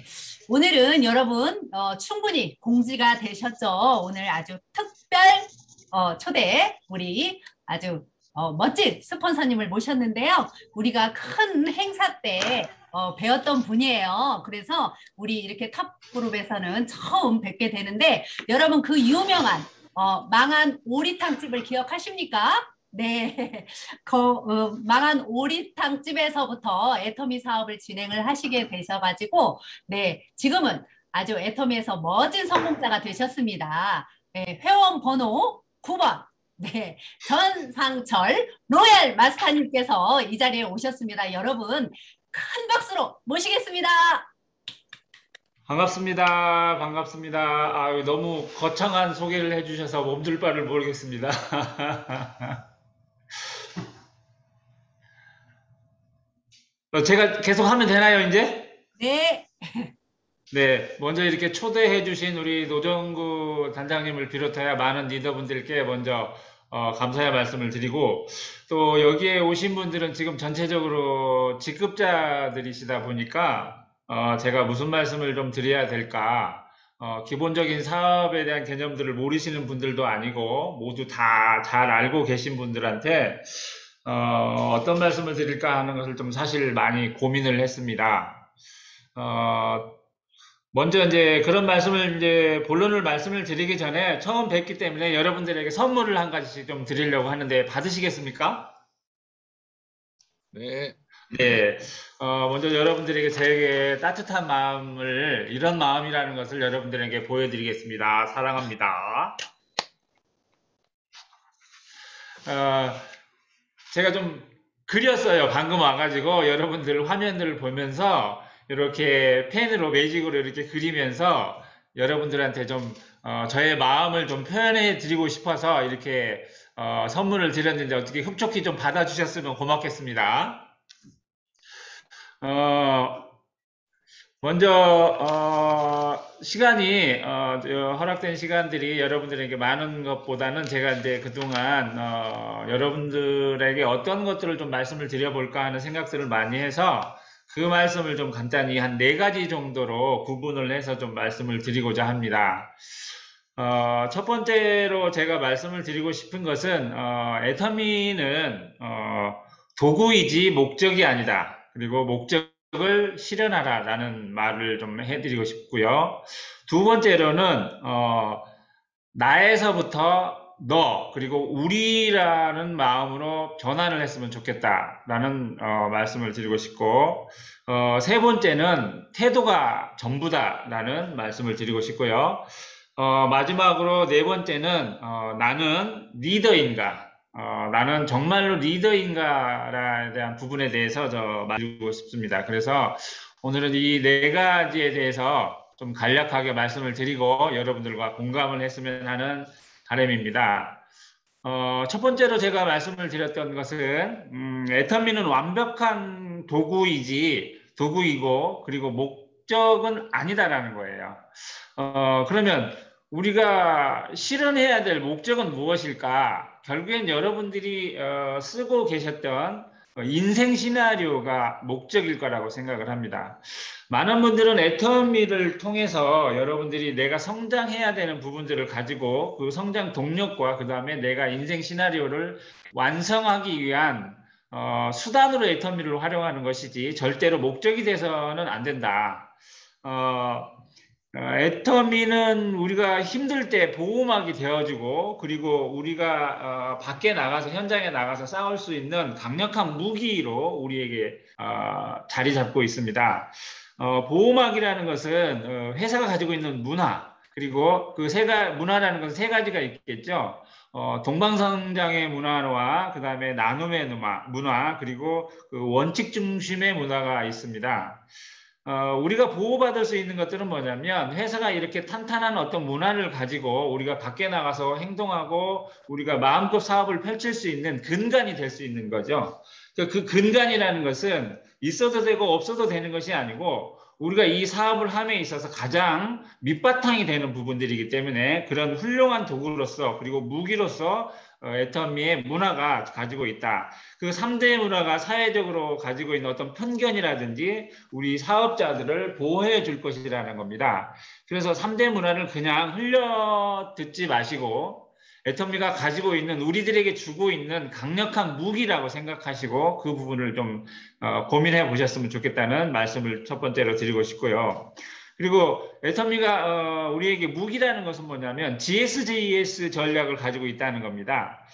네. 오늘은 여러분 어, 충분히 공지가 되셨죠? 오늘 아주 특별 어, 초대 우리 아주 어, 멋진 스폰서님을 모셨는데요. 우리가 큰 행사 때 어, 배웠던 분이에요. 그래서 우리 이렇게 탑 그룹에서는 처음 뵙게 되는데 여러분 그 유명한 어, 망한 오리탕집을 기억하십니까? 네, 그, 어, 망한 오리탕 집에서부터 애터미 사업을 진행을 하시게 되셔가지고, 네, 지금은 아주 애터미에서 멋진 성공자가 되셨습니다. 네, 회원 번호 9번, 네, 전상철 로얄 마스터님께서 이 자리에 오셨습니다. 여러분, 큰 박수로 모시겠습니다. 반갑습니다. 반갑습니다. 아, 너무 거창한 소개를 해주셔서 몸둘 바를 모르겠습니다. 제가 계속 하면 되나요, 이제? 네. 네, 먼저 이렇게 초대해 주신 우리 노정구 단장님을 비롯하여 많은 리더분들께 먼저 어, 감사의 말씀을 드리고 또 여기에 오신 분들은 지금 전체적으로 직급자들이시다 보니까 어, 제가 무슨 말씀을 좀 드려야 될까 어, 기본적인 사업에 대한 개념들을 모르시는 분들도 아니고 모두 다 잘 알고 계신 분들한테 어, 떤 말씀을 드릴까 하는 것을 좀 사실 많이 고민을 했습니다. 어, 먼저 이제 그런 말씀을 이제 본론을 말씀을 드리기 전에 처음 뵙기 때문에 여러분들에게 선물을 한 가지씩 좀 드리려고 하는데 받으시겠습니까? 네. 네. 어, 먼저 여러분들에게 제게 따뜻한 마음을 이런 마음이라는 것을 여러분들에게 보여드리겠습니다. 사랑합니다. 어, 제가 좀 그렸어요. 방금 와가지고 여러분들 화면들을 보면서 이렇게 펜으로 매직으로 이렇게 그리면서 여러분들한테 좀 어, 저의 마음을 좀 표현해 드리고 싶어서 이렇게 어, 선물을 드렸는데 어떻게 흡족히 좀 받아주셨으면 고맙겠습니다. 어, 먼저 어, 시간이 어, 허락된 시간들이 여러분들에게 많은 것보다는 제가 이제 그동안 어, 여러분들에게 어떤 것들을 좀 말씀을 드려볼까 하는 생각들을 많이 해서 그 말씀을 좀 간단히 한 네 가지 정도로 구분을 해서 좀 말씀을 드리고자 합니다. 어, 첫 번째로 제가 말씀을 드리고 싶은 것은 어, 애터미는 어, 도구이지 목적이 아니다. 그리고 목적 을 실현하라 라는 말을 좀 해드리고 싶고요. 두 번째로는 어, 나에서부터 너 그리고 우리라는 마음으로 전환을 했으면 좋겠다라는 어, 말씀을 드리고 싶고 어, 세 번째는 태도가 전부다라는 말씀을 드리고 싶고요. 어, 마지막으로 네 번째는 어, 나는 리더인가 어, 나는 정말로 리더인가에 대한 부분에 대해서 저 말하고 싶습니다. 그래서 오늘은 이 네 가지에 대해서 좀 간략하게 말씀을 드리고 여러분들과 공감을 했으면 하는 바람입니다. 어, 첫 번째로 제가 말씀을 드렸던 것은 음, 애터미는 완벽한 도구이지 도구이고 그리고 목적은 아니다라는 거예요. 어, 그러면 우리가 실현해야 될 목적은 무엇일까? 결국엔 여러분들이 어, 쓰고 계셨던 인생 시나리오가 목적일 거라고 생각을 합니다. 많은 분들은 애터미를 통해서 여러분들이 내가 성장해야 되는 부분들을 가지고 그 성장 동력과 그 다음에 내가 인생 시나리오를 완성하기 위한 어, 수단으로 애터미를 활용하는 것이지 절대로 목적이 돼서는 안 된다. 어, 어, 애터미는 우리가 힘들 때 보호막이 되어주고 그리고 우리가 어, 밖에 나가서 현장에 나가서 싸울 수 있는 강력한 무기로 우리에게 어, 자리 잡고 있습니다. 어, 보호막이라는 것은 어, 회사가 가지고 있는 문화 그리고 그 세가 문화라는 것은 세 가지가 있겠죠. 어, 동방성장의 문화와 그 다음에 나눔의 문화, 문화 그리고 그 원칙 중심의 문화가 있습니다. 어, 우리가 보호받을 수 있는 것들은 뭐냐면 회사가 이렇게 탄탄한 어떤 문화를 가지고 우리가 밖에 나가서 행동하고 우리가 마음껏 사업을 펼칠 수 있는 근간이 될 수 있는 거죠. 그 근간이라는 것은 있어도 되고 없어도 되는 것이 아니고 우리가 이 사업을 함에 있어서 가장 밑바탕이 되는 부분들이기 때문에 그런 훌륭한 도구로서 그리고 무기로서 어, 애터미의 문화가 가지고 있다. 그 3대 문화가 사회적으로 가지고 있는 어떤 편견이라든지 우리 사업자들을 보호해 줄 것이라는 겁니다. 그래서 3대 문화를 그냥 흘려 듣지 마시고 애터미가 가지고 있는 우리들에게 주고 있는 강력한 무기라고 생각하시고 그 부분을 좀 어, 고민해 보셨으면 좋겠다는 말씀을 첫 번째로 드리고 싶고요. 그리고 애터미가 어, 우리에게 무기라는 것은 뭐냐면 GSGS 전략을 가지고 있다는 겁니다.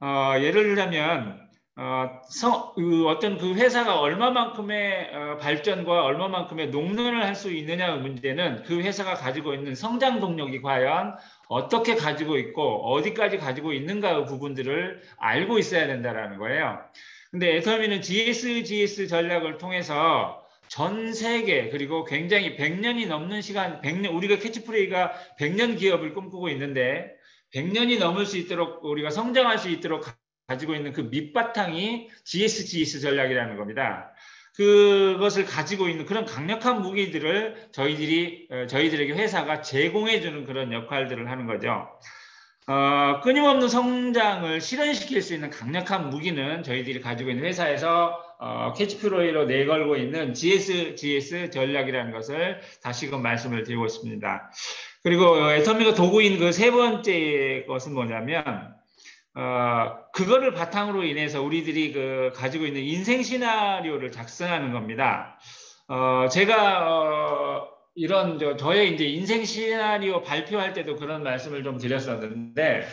어, 예를 들자면 어, 성, 그 어떤 그 회사가 얼마만큼의 어, 발전과 얼마만큼의 농론을 할 수 있느냐의 문제는 그 회사가 가지고 있는 성장 동력이 과연 어떻게 가지고 있고 어디까지 가지고 있는가의 부분들을 알고 있어야 된다는 거예요. 근데 애터미는 GSGS 전략을 통해서 전 세계 그리고 굉장히 100년이 넘는 시간 100년 우리가 캐치프레이가 100년 기업을 꿈꾸고 있는데 100년이 넘을 수 있도록 우리가 성장할 수 있도록 가지고 있는 그 밑바탕이 GSGS 전략이라는 겁니다. 그것을 가지고 있는 그런 강력한 무기들을 저희들이 어, 저희들에게 회사가 제공해 주는 그런 역할들을 하는 거죠. 어, 끊임없는 성장을 실현시킬 수 있는 강력한 무기는 저희들이 가지고 있는 회사에서 어, 캐치프로이로 내걸고 있는 GSGS 전략이라는 것을 다시금 말씀을 드리고 싶습니다. 그리고 애터미가 도구인 그 세 번째 것은 뭐냐면 어, 그거를 바탕으로 인해서 우리들이 그 가지고 있는 인생 시나리오를 작성하는 겁니다. 어, 제가 어, 이런 저, 저의 이제 인생 시나리오 발표할 때도 그런 말씀을 좀 드렸었는데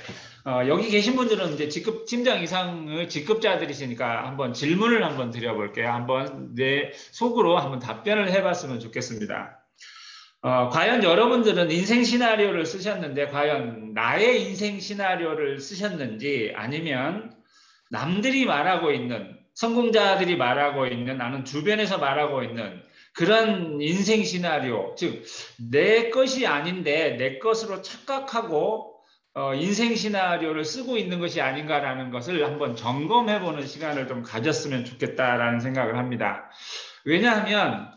어, 여기 계신 분들은 이제 직급 팀장 이상의 직급자들이시니까 한번 질문을 한번 드려볼게요. 한번 내 속으로 한번 답변을 해봤으면 좋겠습니다. 어, 과연 여러분들은 인생 시나리오를 쓰셨는데 과연 나의 인생 시나리오를 쓰셨는지 아니면 남들이 말하고 있는 성공자들이 말하고 있는 나는 주변에서 말하고 있는 그런 인생 시나리오 즉 내 것이 아닌데 내 것으로 착각하고 어, 인생 시나리오를 쓰고 있는 것이 아닌가라는 것을 한번 점검해 보는 시간을 좀 가졌으면 좋겠다라는 생각을 합니다. 왜냐하면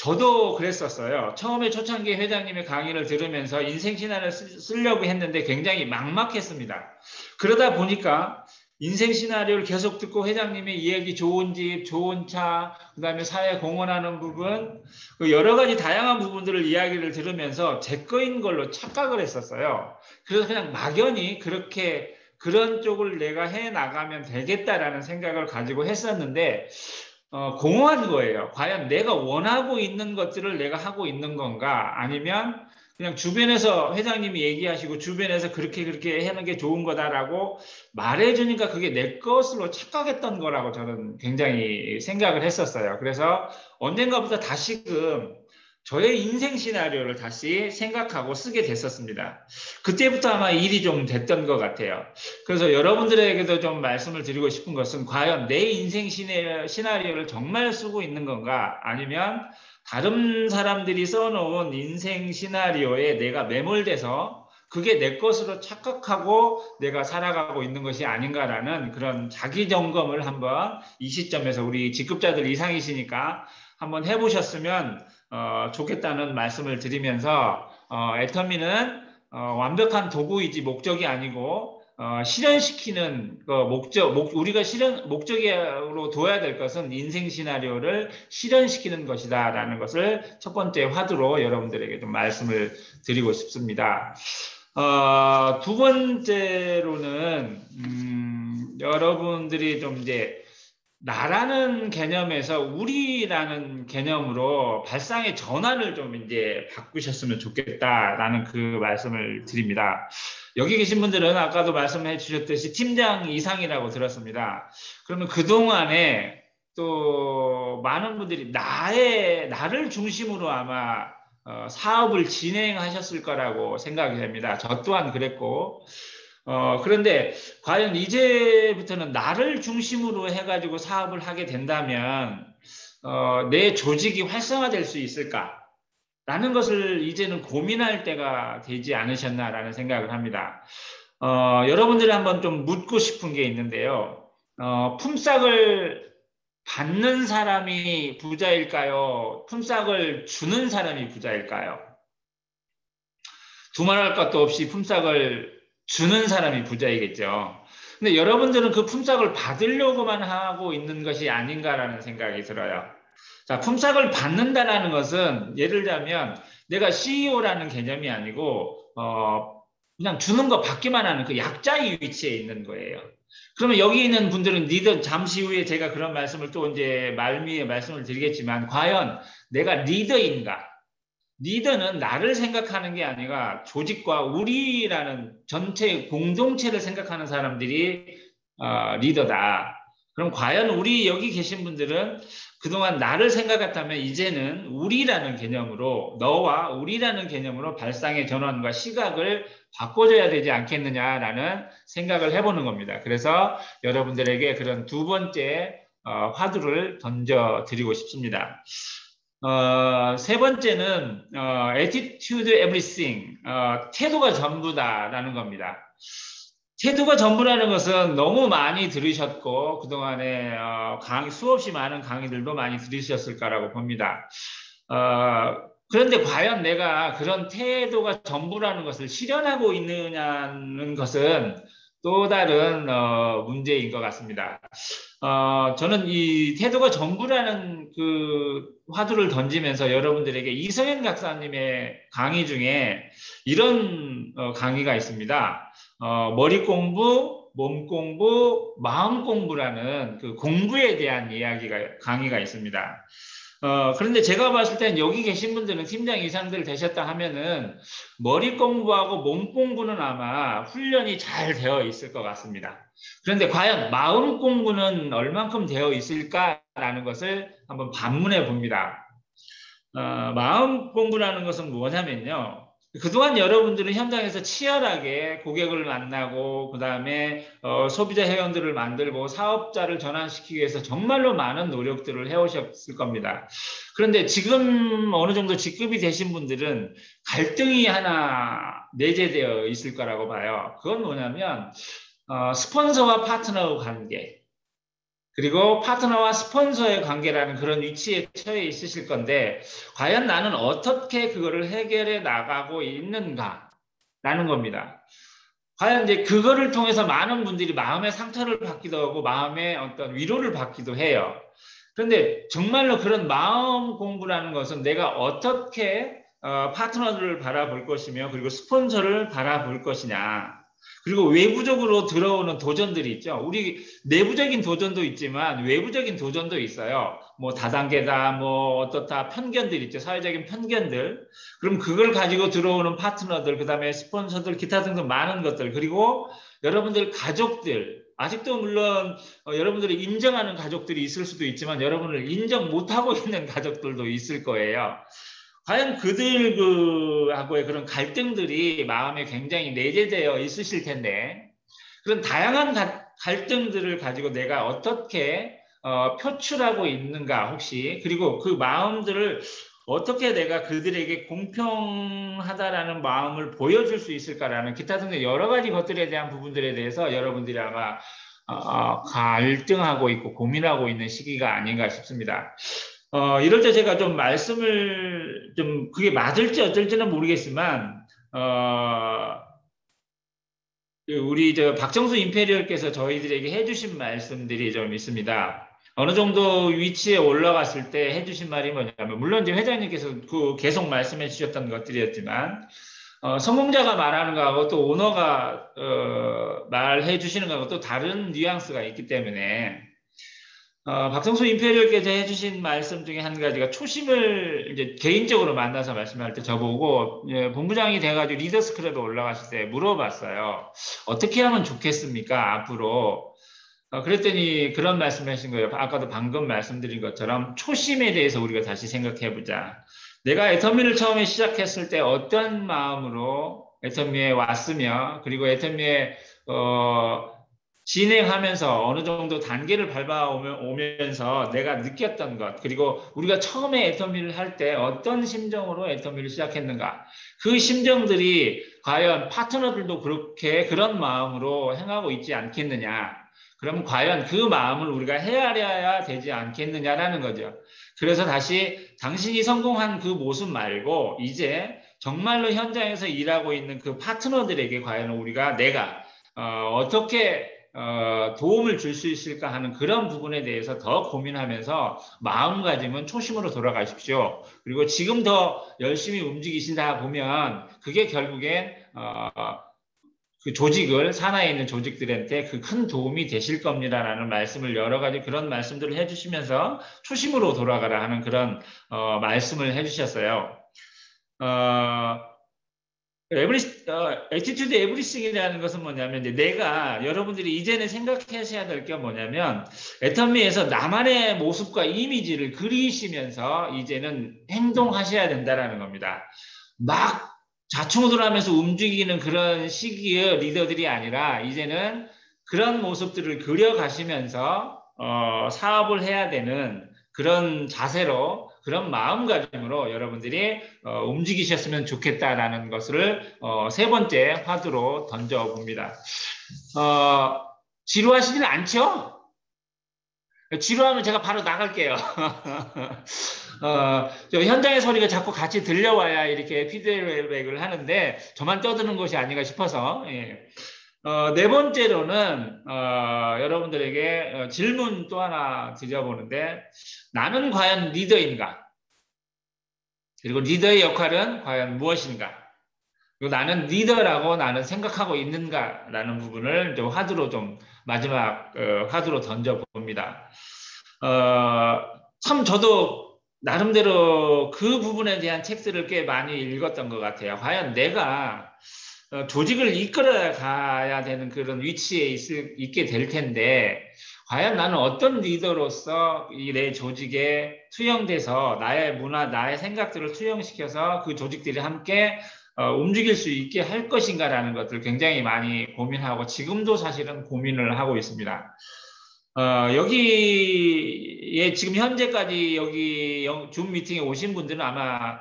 저도 그랬었어요. 처음에 초창기 회장님의 강의를 들으면서 인생 신화를 쓰려고 했는데 굉장히 막막했습니다. 그러다 보니까 인생 시나리오를 계속 듣고 회장님의 이야기 좋은 집, 좋은 차, 그 다음에 사회 공헌하는 부분, 그 여러 가지 다양한 부분들을 이야기를 들으면서 제 거인 걸로 착각을 했었어요. 그래서 그냥 막연히 그렇게 그런 쪽을 내가 해 나가면 되겠다라는 생각을 가지고 했었는데 어, 공허한 거예요. 과연 내가 원하고 있는 것들을 내가 하고 있는 건가? 아니면 그냥 주변에서 회장님이 얘기하시고 주변에서 그렇게 그렇게 하는 게 좋은 거다라고 말해주니까 그게 내 것으로 착각했던 거라고 저는 굉장히 생각을 했었어요. 그래서 언젠가부터 다시금 저의 인생 시나리오를 다시 생각하고 쓰게 됐었습니다. 그때부터 아마 일이 좀 됐던 것 같아요. 그래서 여러분들에게도 좀 말씀을 드리고 싶은 것은 과연 내 인생 시나리오를 정말 쓰고 있는 건가 아니면 다른 사람들이 써놓은 인생 시나리오에 내가 매몰돼서 그게 내 것으로 착각하고 내가 살아가고 있는 것이 아닌가라는 그런 자기 점검을 한번 이 시점에서 우리 직급자들 이상이시니까 한번 해보셨으면 어, 좋겠다는 말씀을 드리면서 어, 애터미는 어, 완벽한 도구이지 목적이 아니고 어, 실현시키는 그 목적, 목, 우리가 실현 목적으로 둬야 될 것은 인생 시나리오를 실현시키는 것이다라는 것을 첫 번째 화두로 여러분들에게 좀 말씀을 드리고 싶습니다. 어, 두 번째로는 음, 여러분들이 좀 이제 나라는 개념에서 우리라는 개념으로 발상의 전환을 좀 이제 바꾸셨으면 좋겠다라는 그 말씀을 드립니다. 여기 계신 분들은 아까도 말씀해 주셨듯이 팀장 이상이라고 들었습니다. 그러면 그동안에 또 많은 분들이 나의, 나를 중심으로 아마 어, 사업을 진행하셨을 거라고 생각이 됩니다. 저 또한 그랬고, 어, 그런데 과연 이제부터는 나를 중심으로 해가지고 사업을 하게 된다면 어, 내 조직이 활성화될 수 있을까? 라는 것을 이제는 고민할 때가 되지 않으셨나라는 생각을 합니다. 어, 여러분들이 한번 좀 묻고 싶은 게 있는데요. 어, 품삯을 받는 사람이 부자일까요? 품삯을 주는 사람이 부자일까요? 두말할 것도 없이 품삯을 주는 사람이 부자이겠죠. 근데 여러분들은 그 품삯을 받으려고만 하고 있는 것이 아닌가라는 생각이 들어요. 자, 품삯을 받는다라는 것은 예를 들자면 내가 CEO라는 개념이 아니고 어, 그냥 주는 거 받기만 하는 그 약자의 위치에 있는 거예요. 그러면 여기 있는 분들은 리더 잠시 후에 제가 그런 말씀을 또 이제 말미에 말씀을 드리겠지만 과연 내가 리더인가? 리더는 나를 생각하는 게 아니라 조직과 우리라는 전체 공동체를 생각하는 사람들이 어, 리더다. 그럼 과연 우리 여기 계신 분들은 그동안 나를 생각했다면 이제는 우리라는 개념으로 너와 우리라는 개념으로 발상의 전환과 시각을 바꿔줘야 되지 않겠느냐라는 생각을 해보는 겁니다. 그래서 여러분들에게 그런 두 번째 어, 화두를 던져드리고 싶습니다. 어, 세 번째는 어, attitude everything, 어, 태도가 전부다라는 겁니다. 태도가 전부라는 것은 너무 많이 들으셨고 그동안에 어, 강의, 수없이 많은 강의들도 많이 들으셨을 거라고 봅니다. 어, 그런데 과연 내가 그런 태도가 전부라는 것을 실현하고 있느냐는 것은 또 다른 어, 문제인 것 같습니다. 어, 저는 이 태도가 전부라는 그 화두를 던지면서 여러분들에게 이성현 박사님의 강의 중에 이런 어, 강의가 있습니다. 어, 머리 공부, 몸 공부, 마음 공부라는 그 공부에 대한 이야기가 강의가 있습니다. 어, 그런데 제가 봤을 땐 여기 계신 분들은 팀장 이상들 되셨다 하면은 머리 공부하고 몸 공부는 아마 훈련이 잘 되어 있을 것 같습니다. 그런데 과연 마음 공부는 얼만큼 되어 있을까라는 것을 한번 반문해 봅니다. 어, 마음 공부라는 것은 뭐냐면요. 그동안 여러분들은 현장에서 치열하게 고객을 만나고 그 다음에 어, 소비자 회원들을 만들고 사업자를 전환시키기 위해서 정말로 많은 노력들을 해오셨을 겁니다. 그런데 지금 어느 정도 직급이 되신 분들은 갈등이 하나 내재되어 있을 거라고 봐요. 그건 뭐냐면 어, 스폰서와 파트너 관계 그리고 파트너와 스폰서의 관계라는 그런 위치에 처해 있으실 건데 과연 나는 어떻게 그거를 해결해 나가고 있는가라는 겁니다. 과연 이제 그거를 통해서 많은 분들이 마음의 상처를 받기도 하고 마음의 어떤 위로를 받기도 해요. 그런데 정말로 그런 마음 공부라는 것은 내가 어떻게 어, 파트너를 바라볼 것이며 그리고 스폰서를 바라볼 것이냐 그리고 외부적으로 들어오는 도전들이 있죠. 우리 내부적인 도전도 있지만 외부적인 도전도 있어요. 뭐 다단계다, 뭐 어떻다 편견들 있죠. 사회적인 편견들. 그럼 그걸 가지고 들어오는 파트너들, 그 다음에 스폰서들, 기타 등등 많은 것들. 그리고 여러분들 가족들, 아직도 물론 어, 여러분들이 인정하는 가족들이 있을 수도 있지만 여러분을 인정 못하고 있는 가족들도 있을 거예요. 과연 그들 그 하고의 그런 갈등들이 마음에 굉장히 내재되어 있으실 텐데 그런 다양한 가, 갈등들을 가지고 내가 어떻게 어, 표출하고 있는가 혹시 그리고 그 마음들을 어떻게 내가 그들에게 공평하다라는 마음을 보여줄 수 있을까라는 기타 등등 여러 가지 것들에 대한 부분들에 대해서 여러분들이 아마 어, 갈등하고 있고 고민하고 있는 시기가 아닌가 싶습니다. 어, 이럴 때 제가 좀 말씀을 좀 그게 맞을지 어쩔지는 모르겠지만 어, 그 우리 저 박정수 임페리얼께서 저희들에게 해주신 말씀들이 좀 있습니다. 어느 정도 위치에 올라갔을 때 해주신 말이 뭐냐면 물론 이제 회장님께서 그 계속 말씀해 주셨던 것들이었지만 어, 성공자가 말하는 거하고 또 오너가 어, 말해 주시는 거하고 또 다른 뉘앙스가 있기 때문에 어, 박성수 임페리얼께서 해주신 말씀 중에 한 가지가 초심을 이제 개인적으로 만나서 말씀할 때 저보고 예, 본부장이 돼가지고 리더스 클럽에 올라갔을 때 물어봤어요. 어떻게 하면 좋겠습니까? 앞으로. 어, 그랬더니 그런 말씀을 하신 거예요. 아까도 방금 말씀드린 것처럼 초심에 대해서 우리가 다시 생각해 보자. 내가 애터미를 처음에 시작했을 때 어떤 마음으로 애터미에 왔으며 그리고 애터미에 어, 진행하면서 어느 정도 단계를 밟아오면서 내가 느꼈던 것 그리고 우리가 처음에 애터미를 할 때 어떤 심정으로 애터미를 시작했는가 그 심정들이 과연 파트너들도 그렇게 그런 마음으로 행하고 있지 않겠느냐 그러면 과연 그 마음을 우리가 헤아려야 되지 않겠느냐라는 거죠. 그래서 다시 당신이 성공한 그 모습 말고 이제 정말로 현장에서 일하고 있는 그 파트너들에게 과연 우리가 내가 어, 떻게 어, 도움을 줄 수 있을까 하는 그런 부분에 대해서 더 고민하면서 마음가짐은 초심으로 돌아가십시오. 그리고 지금 더 열심히 움직이신다 보면 그게 결국엔 어, 그 조직을 산하에 있는 조직들한테 그 큰 도움이 되실 겁니다라는 말씀을 여러 가지 그런 말씀들을 해주시면서 초심으로 돌아가라 하는 그런 어, 말씀을 해주셨어요. 어, every, 어, attitude everything이라는 것은 뭐냐면 이제 내가 여러분들이 이제는 생각하셔야 될 게 뭐냐면 애터미에서 나만의 모습과 이미지를 그리시면서 이제는 행동하셔야 된다라는 겁니다. 막 좌충우돌하면서 움직이는 그런 시기의 리더들이 아니라 이제는 그런 모습들을 그려가시면서 어, 사업을 해야 되는 그런 자세로 그런 마음가짐으로 여러분들이 어, 움직이셨으면 좋겠다라는 것을 어, 세 번째 화두로 던져봅니다. 어, 지루하시지는 않죠? 지루하면 제가 바로 나갈게요. 어, 현장의 소리가 자꾸 같이 들려와야 이렇게 피드백을 하는데 저만 떠드는 것이 아닌가 싶어서 예. 어, 네 번째로는 어, 여러분들에게 어, 질문 또 하나 드려보는데 나는 과연 리더인가? 그리고 리더의 역할은 과연 무엇인가? 그리고 나는 리더라고 나는 생각하고 있는가라는 부분을 좀 화두로 좀 마지막 어, 화두로 던져 봅니다. 어, 참 저도 나름대로 그 부분에 대한 책들을 꽤 많이 읽었던 것 같아요. 과연 내가 어, 조직을 이끌어 가야 되는 그런 위치에 있, 게 될 텐데 과연 나는 어떤 리더로서 이 내 조직에 투영돼서 나의 문화, 나의 생각들을 투영시켜서 그 조직들이 함께 어, 움직일 수 있게 할 것인가라는 것들 굉장히 많이 고민하고 지금도 사실은 고민을 하고 있습니다. 어, 여기에 지금 현재까지 여기 줌 미팅에 오신 분들은 아마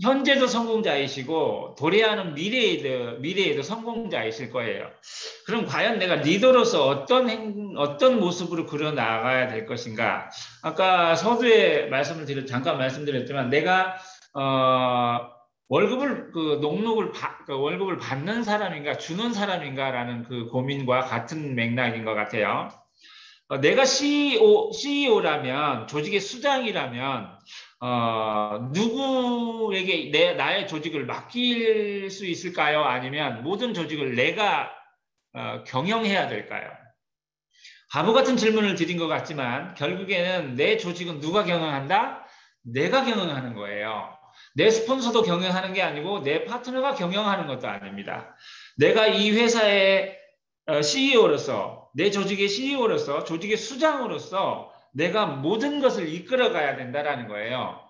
현재도 성공자이시고 도래하는 미래에도 미래에도 성공자이실 거예요. 그럼 과연 내가 리더로서 어떤 행, 어떤 모습으로 그려 나가야 될 것인가? 아까 서두에 말씀을 드렸 잠깐 말씀드렸지만 내가 어, 월급을 그 녹록을 바, 그 월급을 받는 사람인가 주는 사람인가라는 그 고민과 같은 맥락인 것 같아요. 어, 내가 CEO CEO라면 조직의 수장이라면 어, 누구에게 내, 나의 조직을 맡길 수 있을까요? 아니면 모든 조직을 내가 어, 경영해야 될까요? 바보 같은 질문을 드린 것 같지만 결국에는 내 조직은 누가 경영한다? 내가 경영하는 거예요. 내 스폰서도 경영하는 게 아니고 내 파트너가 경영하는 것도 아닙니다. 내가 이 회사의 CEO로서 내 조직의 CEO로서 조직의 수장으로서 내가 모든 것을 이끌어가야 된다라는 거예요.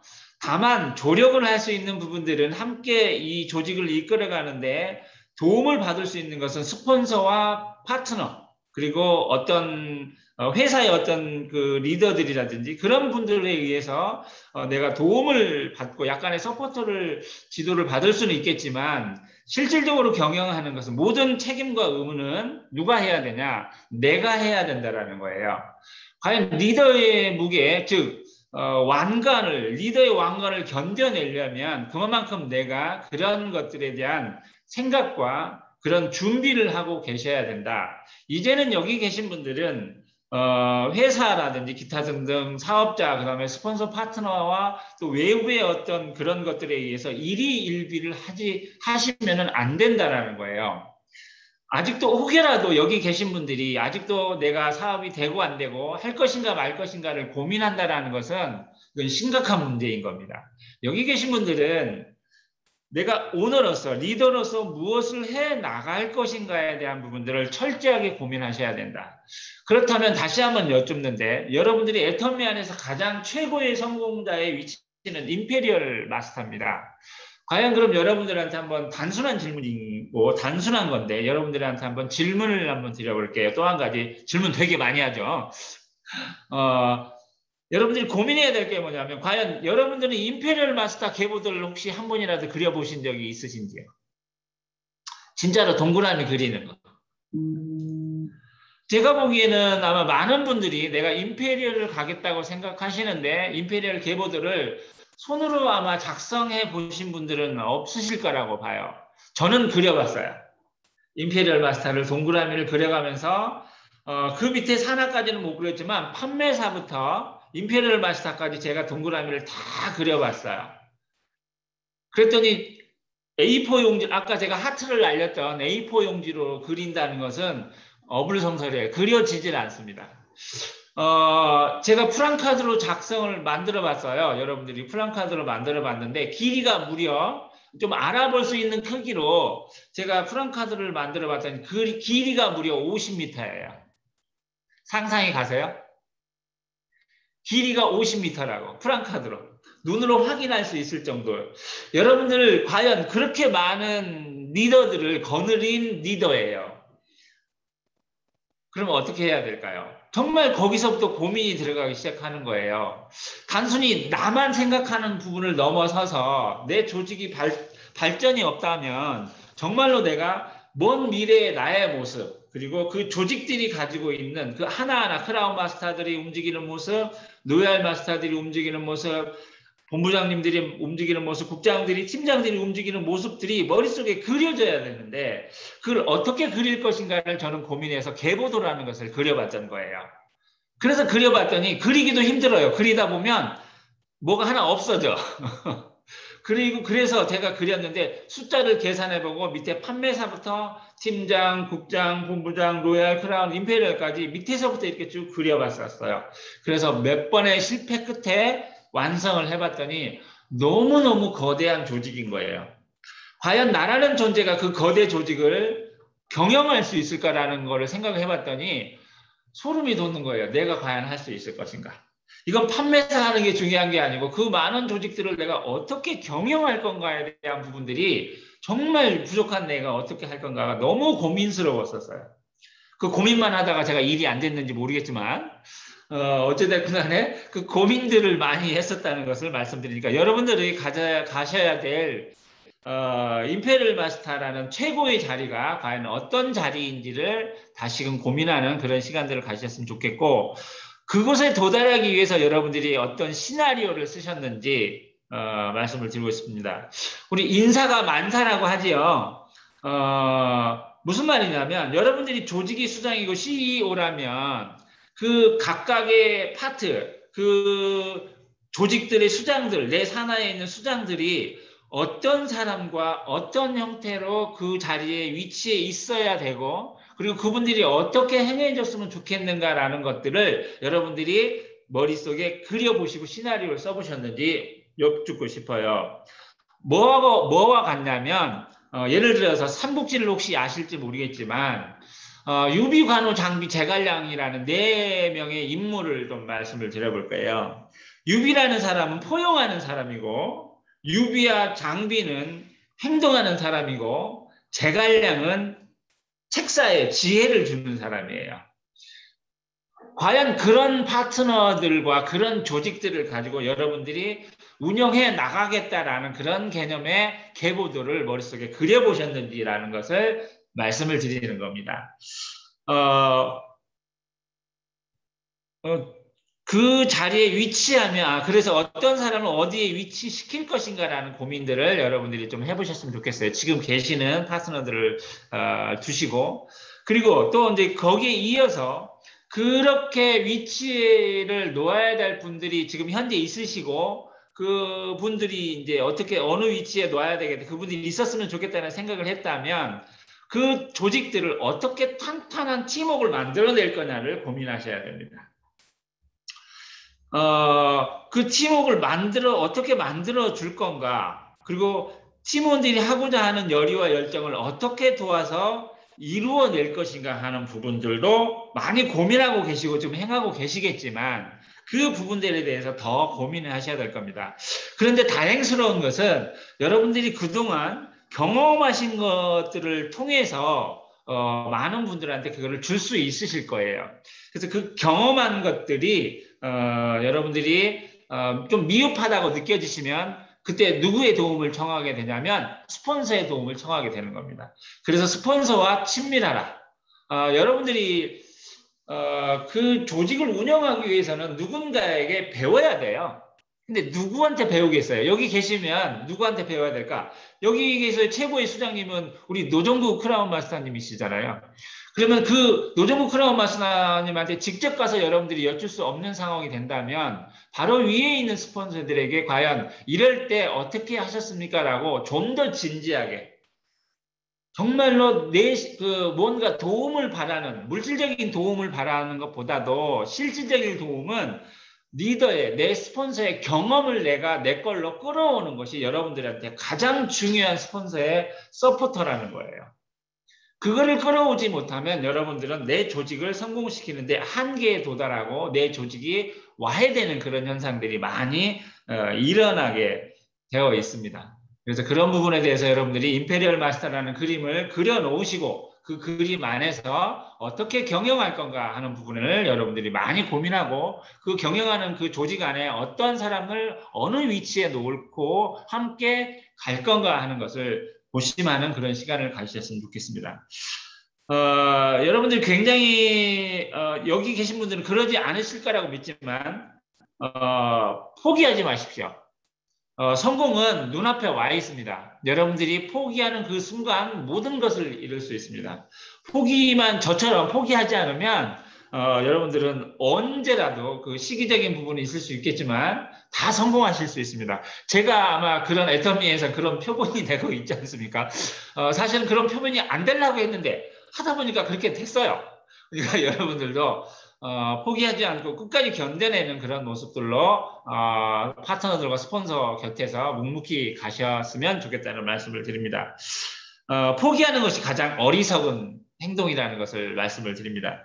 다만 조력을 할 수 있는 부분들은 함께 이 조직을 이끌어가는데 도움을 받을 수 있는 것은 스폰서와 파트너 그리고 어떤 어, 회사의 어떤 그 리더들이라든지 그런 분들에 의해서 어, 내가 도움을 받고 약간의 서포터를 지도를 받을 수는 있겠지만 실질적으로 경영하는 것은 모든 책임과 의무는 누가 해야 되냐? 내가 해야 된다라는 거예요. 과연 리더의 무게, 즉 어, 완관을 리더의 완관을 견뎌내려면 그만큼 내가 그런 것들에 대한 생각과 그런 준비를 하고 계셔야 된다. 이제는 여기 계신 분들은 어, 회사라든지 기타 등등 사업자, 그 다음에 스폰서 파트너와 또 외부의 어떤 그런 것들에 의해서 일희일비를 하지, 하시면은 안 된다라는 거예요. 아직도 혹여라도 여기 계신 분들이 아직도 내가 사업이 되고 안 되고 할 것인가 말 것인가를 고민한다라는 것은 이건 심각한 문제인 겁니다. 여기 계신 분들은 내가 오너로서 리더로서 무엇을 해 나갈 것인가에 대한 부분들을 철저하게 고민하셔야 된다. 그렇다면 다시 한번 여쭙는데 여러분들이 애터미 안에서 가장 최고의 성공자의 위치는 임페리얼 마스터입니다. 과연 그럼 여러분들한테 한번 단순한 질문이 고 단순한 건데 여러분들한테 한번 질문을 한번 드려볼게요. 또 한 가지 질문 되게 많이 하죠. 어, 여러분들이 고민해야 될 게 뭐냐면 과연 여러분들은 임페리얼 마스터 계보들을 혹시 한 번이라도 그려보신 적이 있으신지요? 진짜로 동그라미 그리는 거. 제가 보기에는 아마 많은 분들이 내가 임페리얼을 가겠다고 생각하시는데 임페리얼 계보들을 손으로 아마 작성해 보신 분들은 없으실 거라고 봐요. 저는 그려봤어요. 임페리얼 마스터를 동그라미를 그려가면서 어, 그 밑에 산하까지는 못 그렸지만 판매사부터 임페리얼 마스터까지 제가 동그라미를 다 그려봤어요. 그랬더니 A4 용지, 아까 제가 하트를 알렸던 A4 용지로 그린다는 것은 어불성설이에요. 그려지질 않습니다. 어, 제가 프랑카드로 작성을 만들어 봤어요. 여러분들이 프랑카드로 만들어 봤는데 길이가 무려 좀 알아볼 수 있는 크기로 제가 프랑카드를 만들어 봤더니 그 길이가 무려 50m예요. 상상이 가세요? 길이가 50m라고 프랑카드로 눈으로 확인할 수 있을 정도예요. 여러분들 과연 그렇게 많은 리더들을 거느린 리더예요. 그러면 어떻게 해야 될까요? 정말 거기서부터 고민이 들어가기 시작하는 거예요. 단순히 나만 생각하는 부분을 넘어서서 내 조직이 발, 발전이 없다면 정말로 내가 먼 미래의 나의 모습 그리고 그 조직들이 가지고 있는 그 하나하나 크라운 마스터들이 움직이는 모습, 노얄 마스터들이 움직이는 모습, 본부장님들이 움직이는 모습, 국장들이, 팀장들이 움직이는 모습들이 머릿속에 그려져야 되는데 그걸 어떻게 그릴 것인가를 저는 고민해서 개보도라는 것을 그려봤던 거예요. 그래서 그려봤더니 그리기도 힘들어요. 그리다 보면 뭐가 하나 없어져. 그리고 그래서 제가 그렸는데 숫자를 계산해보고 밑에 판매사부터 팀장, 국장, 본부장, 로얄, 크라운, 임페리얼까지 밑에서부터 이렇게 쭉 그려봤었어요. 그래서 몇 번의 실패 끝에 완성을 해봤더니 너무너무 거대한 조직인 거예요. 과연 나라는 존재가 그 거대 조직을 경영할 수 있을까라는 거를 생각을 해봤더니 소름이 돋는 거예요. 내가 과연 할 수 있을 것인가. 이건 판매사 하는 게 중요한 게 아니고 그 많은 조직들을 내가 어떻게 경영할 건가에 대한 부분들이 정말 부족한 내가 어떻게 할 건가가 너무 고민스러웠었어요. 그 고민만 하다가 제가 일이 안 됐는지 모르겠지만 어, 어찌됐든 간에 그 고민들을 많이 했었다는 것을 말씀드리니까 여러분들이 가져, 가셔야 될 어, 임페를 마스터라는 최고의 자리가 과연 어떤 자리인지를 다시금 고민하는 그런 시간들을 가셨으면 좋겠고 그곳에 도달하기 위해서 여러분들이 어떤 시나리오를 쓰셨는지 어, 말씀을 드리고 있습니다. 우리 인사가 만사라고 하지요. 어, 무슨 말이냐면 여러분들이 조직이 수장이고 CEO라면 그 각각의 파트, 그 조직들의 수장들, 내 산하에 있는 수장들이 어떤 사람과 어떤 형태로 그 자리에 위치해 있어야 되고 그리고 그분들이 어떻게 행해졌으면 좋겠는가라는 것들을 여러분들이 머릿속에 그려보시고 시나리오를 써보셨는지 여쭙고 싶어요. 뭐하고, 뭐와 같냐면 어, 예를 들어서 삼국지를 혹시 아실지 모르겠지만 어, 유비, 관우, 장비, 제갈량이라는 네 명의 인물을 좀 말씀을 드려볼 거예요. 유비라는 사람은 포용하는 사람이고 유비와 장비는 행동하는 사람이고 제갈량은 책사에 지혜를 주는 사람이에요. 과연 그런 파트너들과 그런 조직들을 가지고 여러분들이 운영해 나가겠다라는 그런 개념의 계보도를 머릿속에 그려보셨는지라는 것을 말씀을 드리는 겁니다. 어, 어, 그 자리에 위치하면 아, 그래서 어떤 사람을 어디에 위치시킬 것인가라는 고민들을 여러분들이 좀 해보셨으면 좋겠어요. 지금 계시는 파트너들을 어, 두시고 그리고 또 이제 거기에 이어서 그렇게 위치를 놓아야 될 분들이 지금 현재 있으시고 그 분들이 이제 어떻게 어느 위치에 놓아야 되겠다 그분들이 있었으면 좋겠다는 생각을 했다면 그 조직들을 어떻게 탄탄한 팀웍을 만들어낼 거냐를 고민하셔야 됩니다. 어, 그 팀웍을 만들어 어떻게 만들어 줄 건가 그리고 팀원들이 하고자 하는 열의와 열정을 어떻게 도와서 이루어낼 것인가 하는 부분들도 많이 고민하고 계시고 좀 행하고 계시겠지만 그 부분들에 대해서 더 고민을 하셔야 될 겁니다. 그런데 다행스러운 것은 여러분들이 그동안 경험하신 것들을 통해서 어, 많은 분들한테 그거를 줄 수 있으실 거예요. 그래서 그 경험한 것들이 어, 여러분들이 어, 좀 미흡하다고 느껴지시면 그때 누구의 도움을 청하게 되냐면 스폰서의 도움을 청하게 되는 겁니다. 그래서 스폰서와 친밀하라. 어, 여러분들이 어, 그 조직을 운영하기 위해서는 누군가에게 배워야 돼요. 근데 누구한테 배우겠어요? 여기 계시면 누구한테 배워야 될까? 여기 계서 최고의 수장님은 우리 노정구 크라운 마스터님이시잖아요. 그러면 그 노정구 크라운 마스터님한테 직접 가서 여러분들이 여쭐 수 없는 상황이 된다면 바로 위에 있는 스폰서들에게 과연 이럴 때 어떻게 하셨습니까? 라고 좀 더 진지하게 정말로 내 그 뭔가 도움을 바라는 물질적인 도움을 바라는 것보다도 실질적인 도움은 리더의 내 스폰서의 경험을 내가 내 걸로 끌어오는 것이 여러분들한테 가장 중요한 스폰서의 서포터라는 거예요. 그거를 끌어오지 못하면 여러분들은 내 조직을 성공시키는데 한계에 도달하고 내 조직이 와해되는 그런 현상들이 많이 어, 일어나게 되어 있습니다. 그래서 그런 부분에 대해서 여러분들이 임페리얼 마스터라는 그림을 그려 놓으시고 그 그림 안에서 어떻게 경영할 건가 하는 부분을 여러분들이 많이 고민하고 그 경영하는 그 조직 안에 어떤 사람을 어느 위치에 놓고 함께 갈 건가 하는 것을 고심하는 그런 시간을 가지셨으면 좋겠습니다. 어, 여러분들 굉장히 어, 여기 계신 분들은 그러지 않으실 거라고 믿지만 어, 포기하지 마십시오. 어, 성공은 눈앞에 와 있습니다. 여러분들이 포기하는 그 순간 모든 것을 이룰 수 있습니다. 포기만 저처럼 포기하지 않으면 어, 여러분들은 언제라도 그 시기적인 부분이 있을 수 있겠지만 다 성공하실 수 있습니다. 제가 아마 그런 애터미에서 그런 표본이 되고 있지 않습니까? 어, 사실은 그런 표본이 안 되려고 했는데 하다 보니까 그렇게 됐어요. 그러니까 여러분들도 어, 포기하지 않고 끝까지 견뎌내는 그런 모습들로 어, 파트너들과 스폰서 곁에서 묵묵히 가셨으면 좋겠다는 말씀을 드립니다. 어, 포기하는 것이 가장 어리석은 행동이라는 것을 말씀을 드립니다.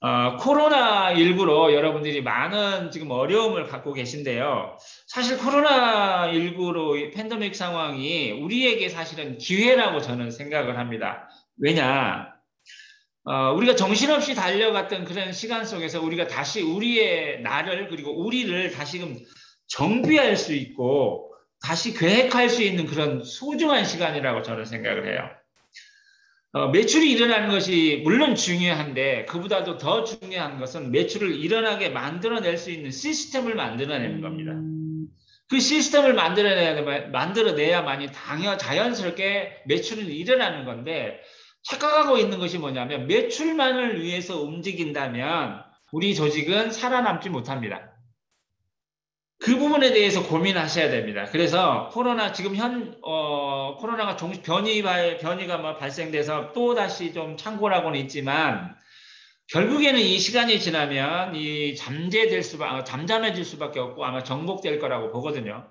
어, 코로나19로 여러분들이 많은 지금 어려움을 갖고 계신데요. 사실 코로나19로 팬데믹 상황이 우리에게 사실은 기회라고 저는 생각을 합니다. 왜냐? 어, 우리가 정신없이 달려갔던 그런 시간 속에서 우리가 다시 우리의 나를 그리고 우리를 다시금 정비할 수 있고 다시 계획할 수 있는 그런 소중한 시간이라고 저는 생각을 해요. 어, 매출이 일어나는 것이 물론 중요한데 그보다도 더 중요한 것은 매출을 일어나게 만들어낼 수 있는 시스템을 만들어내는 겁니다. 그 시스템을 만들어내야, 만들어내야만이 당연, 자연스럽게 매출은 일어나는 건데 착각하고 있는 것이 뭐냐면 매출만을 위해서 움직인다면 우리 조직은 살아남지 못합니다. 그 부분에 대해서 고민하셔야 됩니다. 그래서 코로나 지금 현 어, 코로나가 종, 변이 변이가 뭐 발생돼서 또 다시 좀 창고라고는 있지만 결국에는 이 시간이 지나면 이 잠재될 수밖 잠잠해질 수밖에 없고 아마 정복될 거라고 보거든요.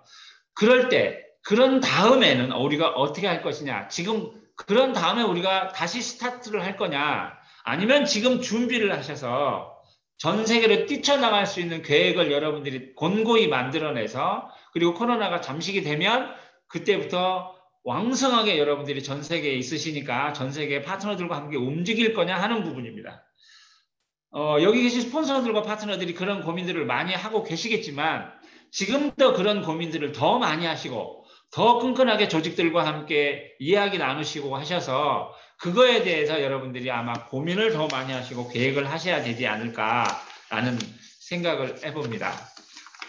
그럴 때 그런 다음에는 우리가 어떻게 할 것이냐 지금 그런 다음에 우리가 다시 스타트를 할 거냐 아니면 지금 준비를 하셔서 전 세계로 뛰쳐나갈 수 있는 계획을 여러분들이 곤고히 만들어내서 그리고 코로나가 잠식이 되면 그때부터 왕성하게 여러분들이 전 세계에 있으시니까 전 세계 파트너들과 함께 움직일 거냐 하는 부분입니다. 어, 여기 계신 스폰서들과 파트너들이 그런 고민들을 많이 하고 계시겠지만 지금도 그런 고민들을 더 많이 하시고 더 끈끈하게 조직들과 함께 이야기 나누시고 하셔서 그거에 대해서 여러분들이 아마 고민을 더 많이 하시고 계획을 하셔야 되지 않을까라는 생각을 해봅니다.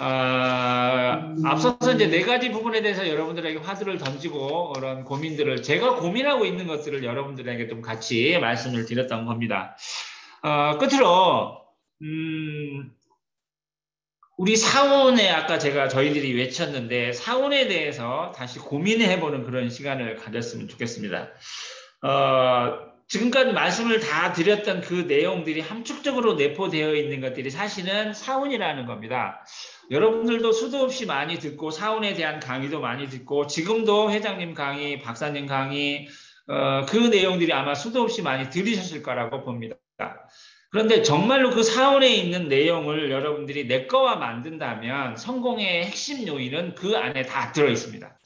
어, 앞서서 이제 네 가지 부분에 대해서 여러분들에게 화두를 던지고 그런 고민들을 제가 고민하고 있는 것들을 여러분들에게 좀 같이 말씀을 드렸던 겁니다. 어, 끝으로 음, 우리 사원에 아까 제가 저희들이 외쳤는데 사원에 대해서 다시 고민해 보는 그런 시간을 가졌으면 좋겠습니다. 어, 지금까지 말씀을 다 드렸던 그 내용들이 함축적으로 내포되어 있는 것들이 사실은 사원이라는 겁니다. 여러분들도 수도 없이 많이 듣고 사원에 대한 강의도 많이 듣고 지금도 회장님 강의, 박사님 강의 어, 그 내용들이 아마 수도 없이 많이 들으셨을 거라고 봅니다. 그런데 정말로 그 사원에 있는 내용을 여러분들이 내 거와 만든다면 성공의 핵심 요인은 그 안에 다 들어 있습니다.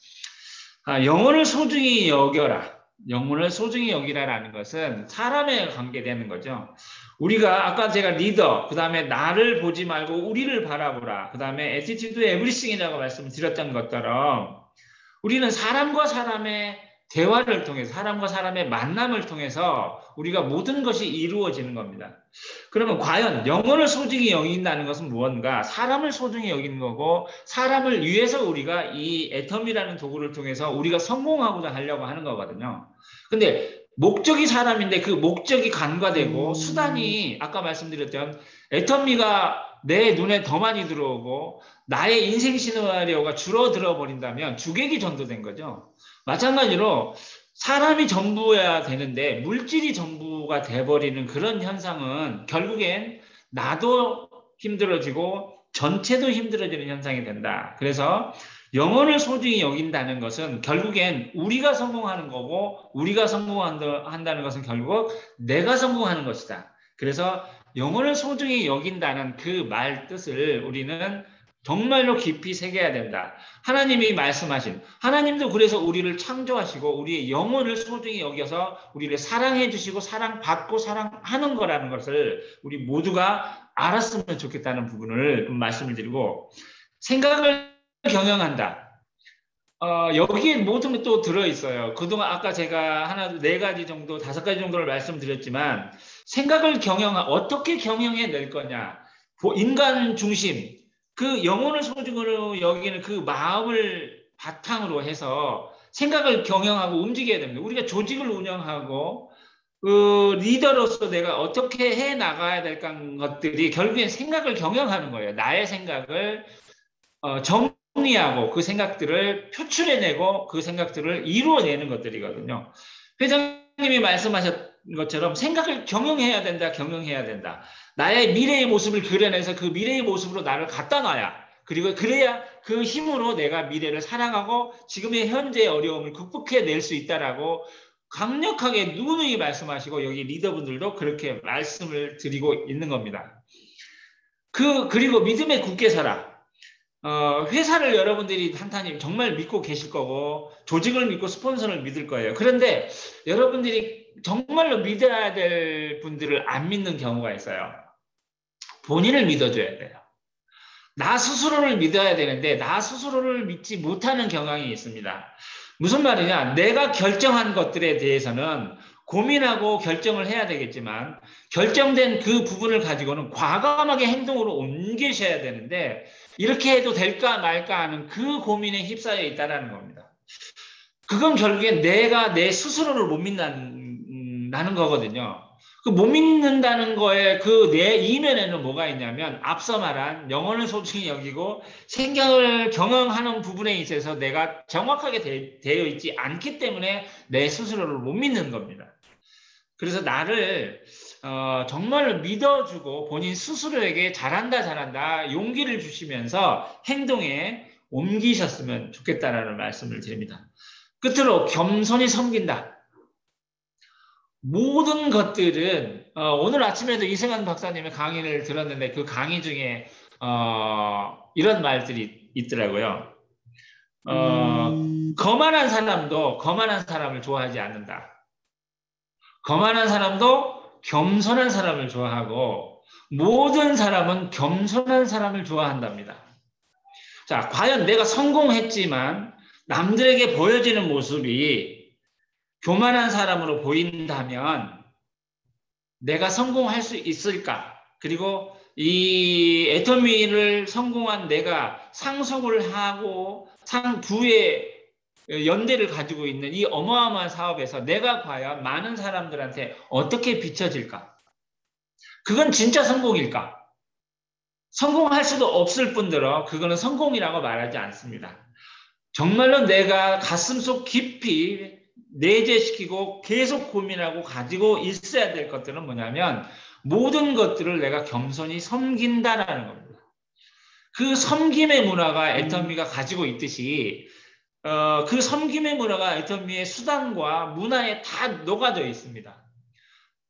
아, 영혼을 소중히 여겨라. 영혼을 소중히 여기라라는 것은 사람에 관계되는 거죠. 우리가 아까 제가 리더, 그 다음에 나를 보지 말고 우리를 바라보라. 그 다음에 attitude everything이라고 말씀드렸던 것처럼 우리는 사람과 사람의 대화를 통해서 사람과 사람의 만남을 통해서 우리가 모든 것이 이루어지는 겁니다. 그러면 과연 영혼을 소중히 여긴다는 것은 무언가? 사람을 소중히 여기는 거고 사람을 위해서 우리가 이 애텀이라는 도구를 통해서 우리가 성공하고자 하려고 하는 거거든요. 근데 목적이 사람인데 그 목적이 간과되고 음. 수단이 아까 말씀드렸던 애터미가 내 눈에 더 많이 들어오고 나의 인생 시나리오가 줄어들어 버린다면 주객이 전도된 거죠. 마찬가지로 사람이 전부여야 되는데 물질이 전부가 돼버리는 그런 현상은 결국엔 나도 힘들어지고 전체도 힘들어지는 현상이 된다. 그래서 영혼을 소중히 여긴다는 것은 결국엔 우리가 성공하는 거고 우리가 성공한다는 것은 결국 내가 성공하는 것이다. 그래서 영혼을 소중히 여긴다는 그 말 뜻을 우리는 정말로 깊이 새겨야 된다. 하나님이 말씀하신 하나님도 그래서 우리를 창조하시고 우리의 영혼을 소중히 여겨서 우리를 사랑해 주시고 사랑받고 사랑하는 거라는 것을 우리 모두가 알았으면 좋겠다는 부분을 말씀을 드리고 생각을 경영한다. 어, 여기에 모든 게 또 들어있어요. 그동안 아까 제가 하나, 네 가지 정도, 다섯 가지 정도를 말씀드렸지만, 생각을 경영, 어떻게 경영해 낼 거냐. 인간 중심, 그 영혼을 소중으로 여기는 그 마음을 바탕으로 해서 생각을 경영하고 움직여야 됩니다. 우리가 조직을 운영하고 그 리더로서 내가 어떻게 해 나가야 될 것들이 결국엔 생각을 경영하는 거예요. 나의 생각을 어, 정리하고 그 생각들을 표출해내고 그 생각들을 이루어내는 것들이거든요. 회장님이 말씀하셨 것처럼 생각을 경영해야 된다, 경영해야 된다. 나의 미래의 모습을 그려내서 그 미래의 모습으로 나를 갖다 놔야 그리고 그래야 그 힘으로 내가 미래를 살아가고 지금의 현재의 어려움을 극복해 낼 수 있다라고 강력하게 누누이 말씀하시고 여기 리더분들도 그렇게 말씀을 드리고 있는 겁니다. 그 그리고 믿음에 굳게 살아. 어, 회사를 여러분들이 한타님 정말 믿고 계실 거고 조직을 믿고 스폰서를 믿을 거예요. 그런데 여러분들이 정말로 믿어야 될 분들을 안 믿는 경우가 있어요. 본인을 믿어줘야 돼요. 나 스스로를 믿어야 되는데 나 스스로를 믿지 못하는 경향이 있습니다. 무슨 말이냐? 내가 결정한 것들에 대해서는 고민하고 결정을 해야 되겠지만 결정된 그 부분을 가지고는 과감하게 행동으로 옮기셔야 되는데 이렇게 해도 될까 말까 하는 그 고민에 휩싸여 있다는 겁니다. 그건 결국에 내가 내 스스로를 못 믿는 다는 거거든요. 그 못 믿는다는 거에 그 내 이면에는 뭐가 있냐면 앞서 말한 영혼을 소중히 여기고 생각을 경영하는 부분에 있어서 내가 정확하게 되, 되어 있지 않기 때문에 내 스스로를 못 믿는 겁니다. 그래서 나를 어, 정말로 믿어주고 본인 스스로에게 잘한다 잘한다 용기를 주시면서 행동에 옮기셨으면 좋겠다라는 말씀을 드립니다. 끝으로 겸손히 섬긴다. 모든 것들은 어, 오늘 아침에도 이승환 박사님의 강의를 들었는데 그 강의 중에 어, 이런 말들이 있더라고요. 어, 음... 거만한 사람도 거만한 사람을 좋아하지 않는다. 거만한 사람도 겸손한 사람을 좋아하고 모든 사람은 겸손한 사람을 좋아한답니다. 자, 과연 내가 성공했지만 남들에게 보여지는 모습이 교만한 사람으로 보인다면 내가 성공할 수 있을까? 그리고 이 애터미를 성공한 내가 상속을 하고 상 두의 연대를 가지고 있는 이 어마어마한 사업에서 내가 과연 많은 사람들한테 어떻게 비춰질까? 그건 진짜 성공일까? 성공할 수도 없을 뿐더러 그거는 성공이라고 말하지 않습니다. 정말로 내가 가슴속 깊이 내재시키고 계속 고민하고 가지고 있어야 될 것들은 뭐냐면 모든 것들을 내가 겸손히 섬긴다라는 겁니다. 그 섬김의 문화가 애터미가 가지고 있듯이 어, 그 섬김의 문화가 애터미의 수단과 문화에 다 녹아져 있습니다.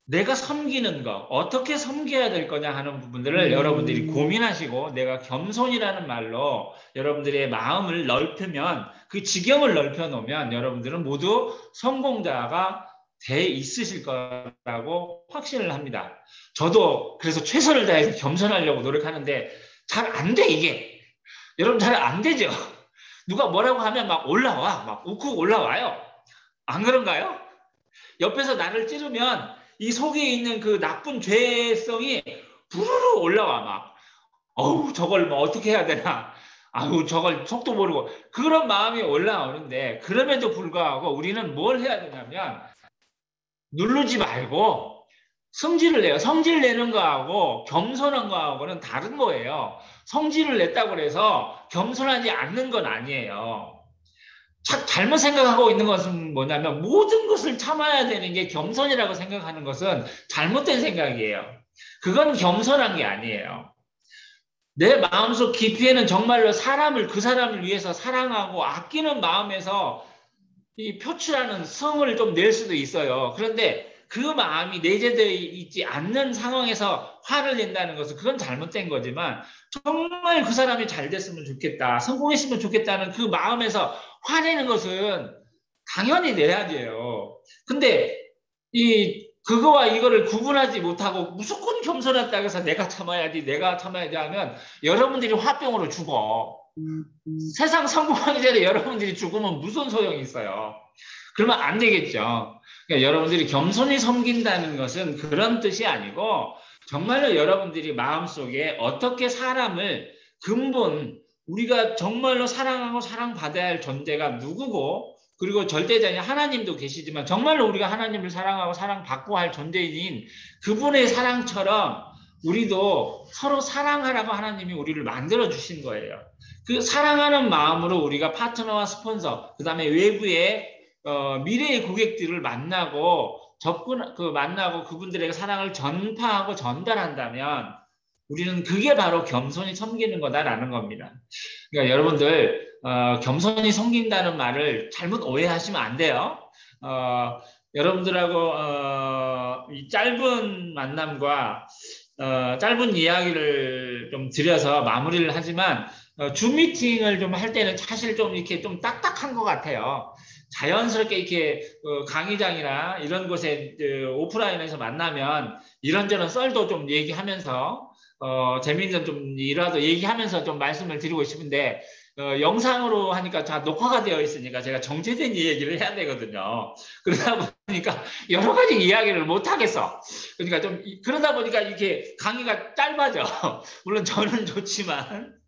내가 섬기는 거, 어떻게 섬겨야 될 거냐 하는 부분들을 음. 여러분들이 고민하시고 내가 겸손이라는 말로 여러분들의 마음을 넓히면 그 지경을 넓혀 놓으면 여러분들은 모두 성공자가 돼 있으실 거라고 확신을 합니다. 저도 그래서 최선을 다해서 겸손하려고 노력하는데 잘 안 돼, 이게. 여러분 잘 안 되죠? 누가 뭐라고 하면 막 올라와, 막 우쿡 올라와요. 안 그런가요? 옆에서 나를 찌르면 이 속에 있는 그 나쁜 죄성이 부르르 올라와 막 어우 저걸 뭐 어떻게 해야 되나 아유 저걸 속도 모르고 그런 마음이 올라오는데 그럼에도 불구하고 우리는 뭘 해야 되냐면 누르지 말고 성질을 내요. 성질 내는 거하고 겸손한 거하고는 다른 거예요. 성질을 냈다고 해서 겸손하지 않는 건 아니에요. 자, 잘못 생각하고 있는 것은 뭐냐면 모든 것을 참아야 되는 게 겸손이라고 생각하는 것은 잘못된 생각이에요. 그건 겸손한 게 아니에요. 내 마음속 깊이에는 정말로 사람을 그 사람을 위해서 사랑하고 아끼는 마음에서 이 표출하는 성을 좀 낼 수도 있어요. 그런데 그 마음이 내재되어 있지 않는 상황에서 화를 낸다는 것은 그건 잘못된 거지만 정말 그 사람이 잘 됐으면 좋겠다, 성공했으면 좋겠다는 그 마음에서 화내는 것은 당연히 내야 돼요. 근데 이 그거와 이거를 구분하지 못하고 무조건 겸손했다고 해서 내가 참아야지, 내가 참아야지 하면 여러분들이 화병으로 죽어. 세상 성공하기 전에 여러분들이 죽으면 무슨 소용이 있어요. 그러면 안 되겠죠. 그러니까 여러분들이 겸손히 섬긴다는 것은 그런 뜻이 아니고 정말로 여러분들이 마음속에 어떻게 사람을 근본 우리가 정말로 사랑하고 사랑받아야 할 존재가 누구고 그리고 절대자인 하나님도 계시지만 정말로 우리가 하나님을 사랑하고 사랑받고 할 존재인 그분의 사랑처럼 우리도 서로 사랑하라고 하나님이 우리를 만들어 주신 거예요. 그 사랑하는 마음으로 우리가 파트너와 스폰서, 그 다음에 외부의 어, 미래의 고객들을 만나고 접근, 그 만나고 그분들에게 사랑을 전파하고 전달한다면 우리는 그게 바로 겸손히 섬기는 거다라는 겁니다. 그러니까 여러분들 어, 겸손히 섬긴다는 말을 잘못 오해하시면 안 돼요. 어, 여러분들하고 어, 이 짧은 만남과 어, 짧은 이야기를 좀 드려서 마무리를 하지만 어, 줌 미팅을 좀 할 때는 사실 좀 이렇게 좀 딱딱한 것 같아요. 자연스럽게 이렇게 어, 강의장이나 이런 곳에 오프라인에서 만나면 이런저런 썰도 좀 얘기하면서 어, 재미있는 좀 일화도 얘기하면서 좀 말씀을 드리고 싶은데 어, 영상으로 하니까 다 녹화가 되어 있으니까 제가 정체된 얘기를 해야 되거든요. 그러다 보니까 여러 가지 이야기를 못 하겠어. 그러니까 좀 그러다 보니까 이렇게 강의가 짧아져. 물론 저는 좋지만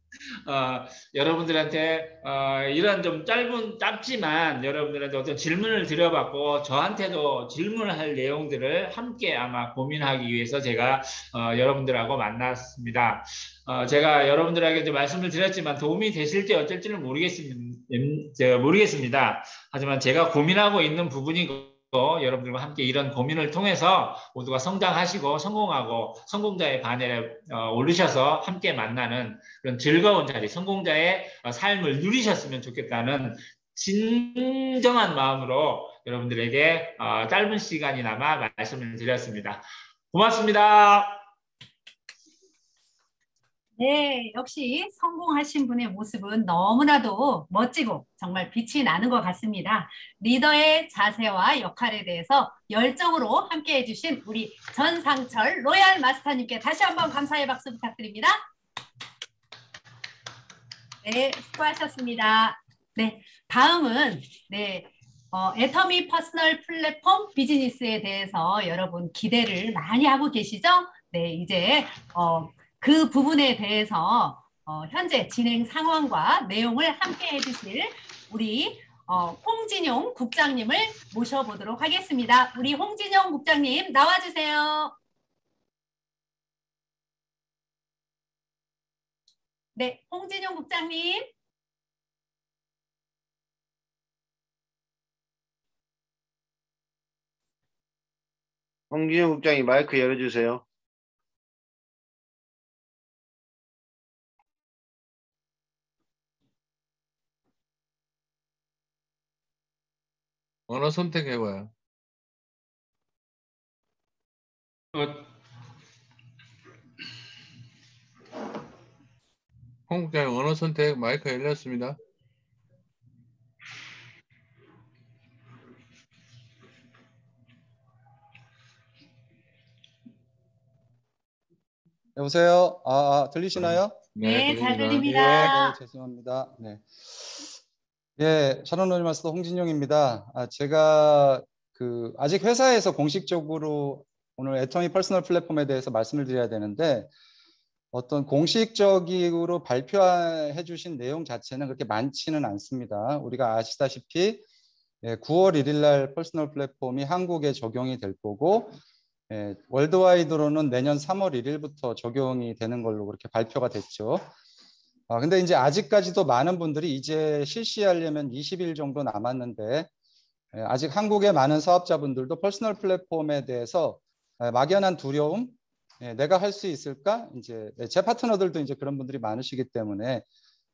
어, 여러분들한테 어, 이런 좀 짧은 짧지만 여러분들한테 어떤 질문을 드려봤고 저한테도 질문을 할 내용들을 함께 아마 고민하기 위해서 제가 어, 여러분들하고 만났습니다. 어, 제가 여러분들에게 말씀을 드렸지만 도움이 되실지 어쩔지는 모르겠습니다. 모르겠습니다. 하지만 제가 고민하고 있는 부분이 여러분들과 함께 이런 고민을 통해서 모두가 성장하시고 성공하고 성공자의 어, 오르셔서 함께 만나는 그런 즐거운 자리, 성공자의 어, 삶을 누리셨으면 좋겠다는 진정한 마음으로 여러분들에게 어, 짧은 시간이나마 말씀을 드렸습니다. 고맙습니다. 네, 역시 성공하신 분의 모습은 너무나도 멋지고 정말 빛이 나는 것 같습니다. 리더의 자세와 역할에 대해서 열정으로 함께 해주신 우리 전상철 로얄 마스터님께 다시 한번 감사의 박수 부탁드립니다. 네, 수고하셨습니다. 네, 다음은 네, 어, 애터미 퍼스널 플랫폼 비즈니스에 대해서 여러분 기대를 많이 하고 계시죠? 네, 이제 어, 그 부분에 대해서 어, 현재 진행 상황과 내용을 함께 해주실 우리 어, 홍진용 국장님을 모셔보도록 하겠습니다. 우리 홍진용 국장님 나와주세요. 네, 홍진용 국장님. 홍진용 국장이 마이크 열어주세요. 언어 선택해봐요. 어, 홍 국장 언어 선택 마이크 열렸습니다. 여보세요. 아, 아 들리시나요? 네, 잘 들립니다. 들립니다. 네, 죄송합니다. 네. 예, 샤론로즈 마스터 홍진용입니다. 아, 제가 그 아직 회사에서 공식적으로 오늘 애터미 퍼스널 플랫폼에 대해서 말씀을 드려야 되는데 어떤 공식적으로 발표해 주신 내용 자체는 그렇게 많지는 않습니다. 우리가 아시다시피 9월 예, 1일 날 퍼스널 플랫폼이 한국에 적용이 될 거고 예, worldwide로는 내년 3월 1일부터 적용이 되는 걸로 그렇게 발표가 됐죠. 아, 근데 이제 아직까지도 많은 분들이 이제 실시하려면 20일 정도 남았는데 예, 아직 한국의 많은 사업자분들도 퍼스널 플랫폼에 대해서 예, 막연한 두려움, 예, 내가 할 수 있을까? 이제 제 파트너들도 이제 그런 분들이 많으시기 때문에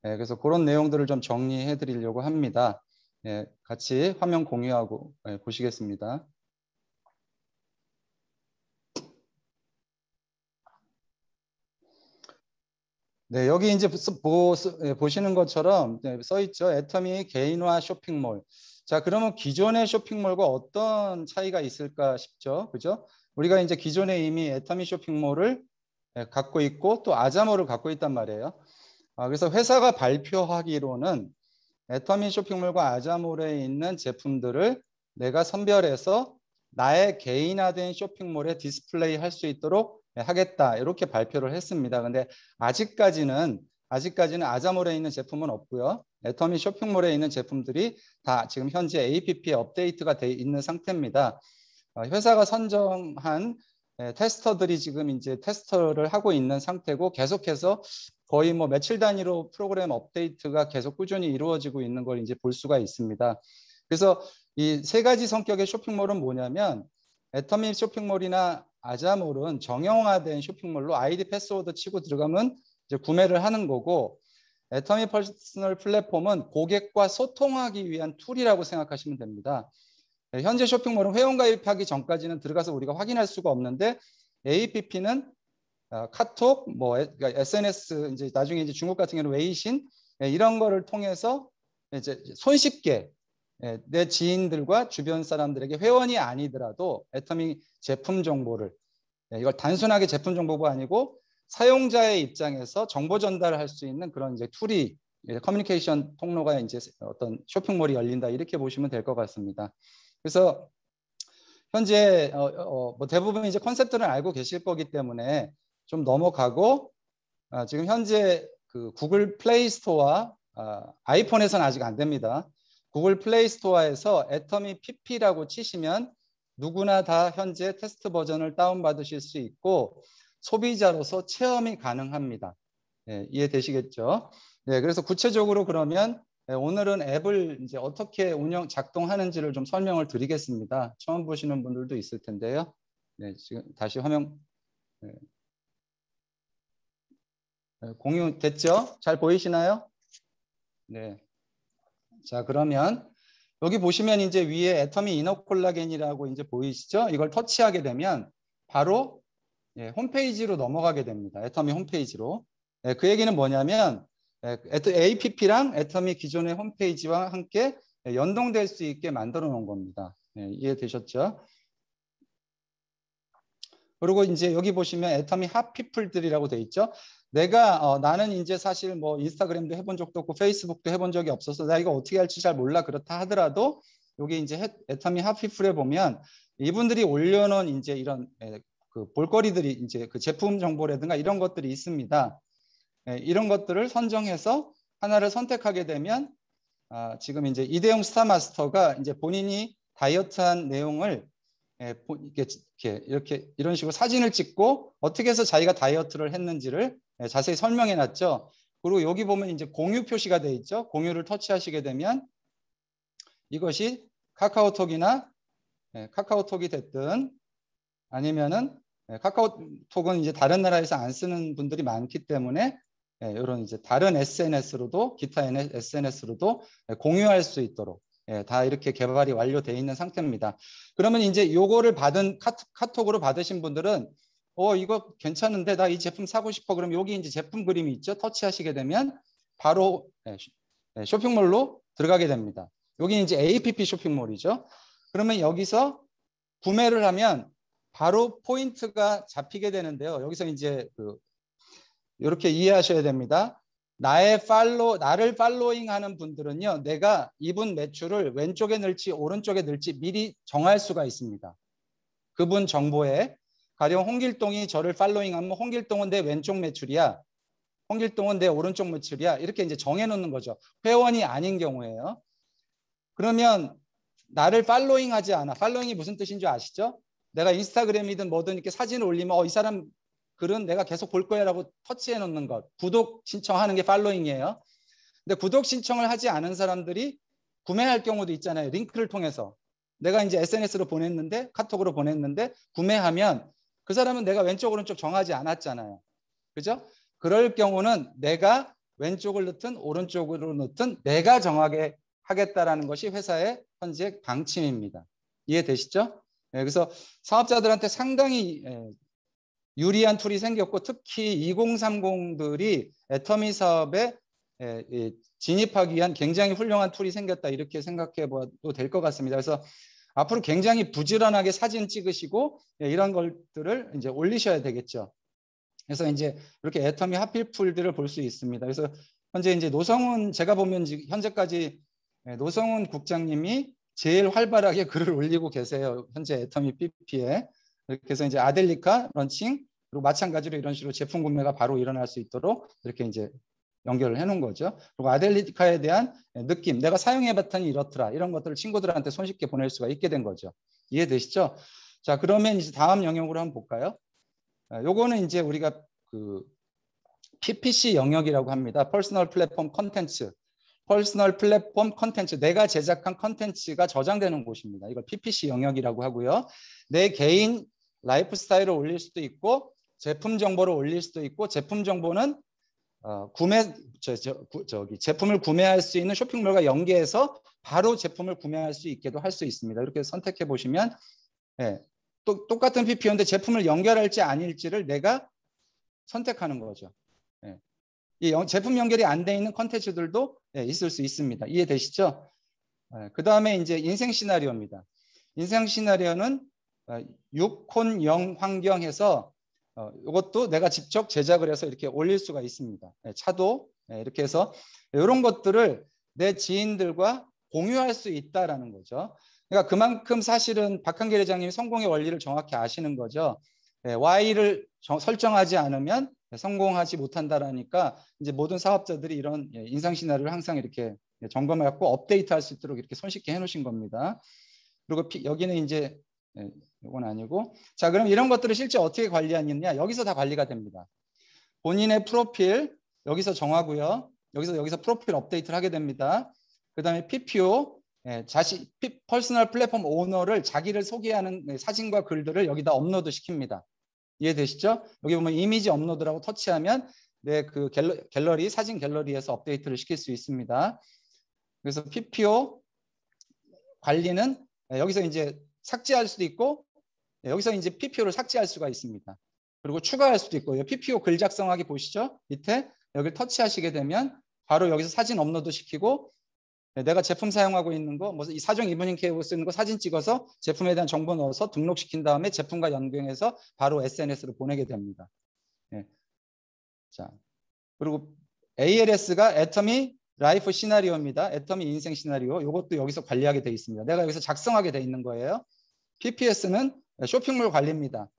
그래서 그런 내용들을 좀 정리해 드리려고 합니다. 같이 화면 공유하고 보시겠습니다. 네, 여기 이제 보, 예, 보시는 것처럼 네, 써 있죠. 애터미 개인화 쇼핑몰. 자, 그러면 기존의 쇼핑몰과 어떤 차이가 있을까 싶죠. 그죠? 우리가 이제 기존에 이미 애터미 쇼핑몰을 예, 갖고 있고 또 아자모를 갖고 있단 말이에요. 아, 그래서 회사가 발표하기로는 애터미 쇼핑몰과 아자몰에 있는 제품들을 내가 선별해서 나의 개인화된 쇼핑몰에 디스플레이 할 수 있도록 네, 하겠다 이렇게 발표를 했습니다. 근데 아직까지는 아직까지는 아자몰에 있는 제품은 없고요. 애터미 쇼핑몰에 있는 제품들이 다 지금 현재 APP에 업데이트가 돼 있는 상태입니다. 어, 회사가 선정한 예, 테스터들이 지금 이제 테스터를 하고 있는 상태고 계속해서 거의 뭐 며칠 단위로 프로그램 업데이트가 계속 꾸준히 이루어지고 있는 걸 이제 볼 수가 있습니다. 그래서 이 세 가지 성격의 쇼핑몰은 뭐냐면 애터미 쇼핑몰이나 아자몰은 정형화된 쇼핑몰로 아이디 패스워드 치고 들어가면 이제 구매를 하는 거고 애터미 퍼스널 플랫폼은 고객과 소통하기 위한 툴이라고 생각하시면 됩니다. 네, 현재 쇼핑몰은 회원 가입하기 전까지는 들어가서 우리가 확인할 수가 없는데 APP는 어, 카톡, 뭐 SNS, 그러니까 이제 나중에 이제 중국 같은 경우는 웨이신 네, 이런 거를 통해서 이제 손쉽게 예, 내 지인들과 주변 사람들에게 회원이 아니더라도 애터미 제품 정보를 예, 이걸 단순하게 제품 정보가 아니고 사용자의 입장에서 정보 전달을 할수 있는 그런 이제 툴이 커뮤니케이션 통로가 이제 어떤 쇼핑몰이 열린다 이렇게 보시면 될 것 같습니다. 그래서 현재 어, 어, 뭐 대부분 이제 컨셉들은 알고 계실 거기 때문에 좀 넘어가고 아, 지금 현재 그 구글 플레이 스토어 아, 아이폰에서는 아직 안 됩니다. 구글 플레이 스토어에서 애터미 PP라고 치시면 누구나 다 현재 테스트 버전을 다운받으실 수 있고 소비자로서 체험이 가능합니다. 네, 이해되시겠죠? 네, 그래서 구체적으로 그러면 네, 오늘은 앱을 이제 어떻게 운영 작동하는지를 좀 설명을 드리겠습니다. 처음 보시는 분들도 있을 텐데요. 네, 지금 다시 화면 네. 네 공유 됐죠? 잘 보이시나요? 네. 자, 그러면 여기 보시면 이제 위에 애터미 이너 콜라겐이라고 이제 보이시죠? 이걸 터치하게 되면 바로 예, 홈페이지로 넘어가게 됩니다. 애터미 홈페이지로. 예, 그 얘기는 뭐냐면 예, APP랑 애터미 기존의 홈페이지와 함께 연동될 수 있게 만들어 놓은 겁니다. 예, 이해되셨죠? 그리고 이제 여기 보시면 애터미 핫피플들이라고 돼 있죠. 내가 어, 나는 이제 사실 뭐 인스타그램도 해본 적도 없고 페이스북도 해본 적이 없어서 나 이거 어떻게 할지 잘 몰라 그렇다 하더라도 여기 이제 애터미 핫피플에 보면 이분들이 올려놓은 이제 이런 에, 그 볼거리들이 이제 그 제품 정보라든가 이런 것들이 있습니다. 에, 이런 것들을 선정해서 하나를 선택하게 되면 아, 지금 이제 이대용 스타마스터가 이제 본인이 다이어트한 내용을 에, 이렇게, 이렇게 이런 식으로 사진을 찍고 어떻게 해서 자기가 다이어트를 했는지를 네, 자세히 설명해 놨죠. 그리고 여기 보면 이제 공유 표시가 돼 있죠. 공유를 터치하시게 되면 이것이 카카오톡이나 네, 카카오톡이 됐든 아니면은 네, 카카오톡은 이제 다른 나라에서 안 쓰는 분들이 많기 때문에 이런 이제 다른 SNS로도 기타 SNS로도 공유할 수 있도록 다 이렇게 개발이 완료되어 있는 상태입니다. 그러면 이제 요거를 받은 카톡으로 받으신 분들은 어 이거 괜찮은데 나 이 제품 사고 싶어. 그럼 여기 이제 제품 그림이 있죠. 터치하시게 되면 바로 네, 네, 쇼핑몰로 들어가게 됩니다. 여기 이제 APP 쇼핑몰이죠. 그러면 여기서 구매를 하면 바로 포인트가 잡히게 되는데요. 여기서 이제 그 이렇게 이해하셔야 됩니다. 나의 팔로 나를 팔로잉하는 분들은요. 내가 이분 매출을 왼쪽에 넣을지 오른쪽에 넣을지 미리 정할 수가 있습니다. 그분 정보에 가령 홍길동이 저를 팔로잉하면 홍길동은 내 왼쪽 매출이야. 홍길동은 내 오른쪽 매출이야. 이렇게 이제 정해 놓는 거죠. 회원이 아닌 경우에요. 그러면 나를 팔로잉하지 않아. 팔로잉이 무슨 뜻인 줄 아시죠? 내가 인스타그램이든 뭐든 이렇게 사진을 올리면 어, 이 사람 글은 내가 계속 볼 거야라고 터치해 놓는 것. 구독 신청하는 게 팔로잉이에요. 근데 구독 신청을 하지 않은 사람들이 구매할 경우도 있잖아요. 링크를 통해서. 내가 이제 SNS로 보냈는데 카톡으로 보냈는데 구매하면 그 사람은 내가 왼쪽 오른쪽 정하지 않았잖아요. 그죠? 그럴 경우는 내가 왼쪽을 넣든 오른쪽으로 넣든 내가 정하게 하겠다라는 것이 회사의 현재 방침입니다. 이해되시죠? 네, 그래서 사업자들한테 상당히 예, 유리한 툴이 생겼고 특히 2030들이 애터미 사업에 예, 진입하기 위한 굉장히 훌륭한 툴이 생겼다 이렇게 생각해 봐도 될 것 같습니다. 그래서 앞으로 굉장히 부지런하게 사진 찍으시고 예, 이런 것들을 이제 올리셔야 되겠죠. 그래서 이제 이렇게 애터미 하 people들을 볼 수 있습니다. 그래서 현재 이제 노성훈 제가 보면 현재까지 예, 노성훈 국장님이 제일 활발하게 글을 올리고 계세요. 현재 애터미 PP에. 그래서 이제 아델리카 런칭 그리고 마찬가지로 이런 식으로 제품 구매가 바로 일어날 수 있도록 이렇게 이제 연결을 해 놓은 거죠. 그리고 아델리카에 대한 느낌, 내가 사용해 봤더니 이렇더라. 이런 것들을 친구들한테 손쉽게 보낼 수가 있게 된 거죠. 이해되시죠? 자, 그러면 이제 다음 영역으로 한번 볼까요? 아, 요거는 이제 우리가 그 PPC 영역이라고 합니다. Personal Platform Contents. Personal Platform Contents. 내가 제작한 컨텐츠가 저장되는 곳입니다. 이걸 PPC 영역이라고 하고요. 내 개인 라이프 스타일을 올릴 수도 있고 제품 정보를 올릴 수도 있고 제품 정보는 어, 구매 저, 저, 구, 저기 제품을 구매할 수 있는 쇼핑몰과 연계해서 바로 제품을 구매할 수 있게도 할 수 있습니다. 이렇게 선택해 보시면 예, 또 똑같은 PPO인데 제품을 연결할지 아닐지를 내가 선택하는 거죠. 예. 이 영, 제품 연결이 안 돼 있는 컨텐츠들도 예, 있을 수 있습니다. 이해되시죠? 예, 그 다음에 이제 인생 시나리오입니다. 인생 시나리오는 6콘 어, 0 환경에서 어, 이것도 내가 직접 제작을 해서 이렇게 올릴 수가 있습니다. 네, 차도 네, 이렇게 해서 이런 것들을 내 지인들과 공유할 수 있다라는 거죠. 그러니까 그만큼 사실은 박한길 회장님이 성공의 원리를 정확히 아시는 거죠. 네, Y를 정, 설정하지 않으면 성공하지 못한다라니까 이제 모든 사업자들이 이런 예, 인상 시나리오를 항상 이렇게 예, 점검해갖고 업데이트할 수 있도록 이렇게 손쉽게 해놓으신 겁니다. 그리고 여기는 이제 예, 이건 아니고 자 그럼 이런 것들을 실제 어떻게 관리하느냐 여기서 다 관리가 됩니다. 본인의 프로필 여기서 정하고요. 여기서 여기서 프로필 업데이트를 하게 됩니다. 그 다음에 PPO 예, 자시 Personal Platform Owner를 자기를 소개하는 네, 사진과 글들을 여기다 업로드 시킵니다. 이해되시죠? 여기 보면 이미지 업로드라고 터치하면 내 그 갤러리 사진 갤러리에서 업데이트를 시킬 수 있습니다. 그래서 PPO 관리는 예, 여기서 이제 삭제할 수도 있고 네, 여기서 이제 PPO를 삭제할 수가 있습니다. 그리고 추가할 수도 있고요. PPO 글 작성하기 보시죠. 밑에 여기 터치하시게 되면 바로 여기서 사진 업로드 시키고 네, 내가 제품 사용하고 있는 거, 뭐 이 사정 evening care를 쓰는 거 사진 찍어서 제품에 대한 정보 넣어서 등록시킨 다음에 제품과 연동해서 바로 SNS로 보내게 됩니다. 네. 자, 그리고 ALS가 애터미 Life Scenario입니다. 애터미 인생 시나리오. 이것도 여기서 관리하게 되어 있습니다. 내가 여기서 작성하게 되어 있는 거예요. PPS는 쇼핑몰 관리입니다.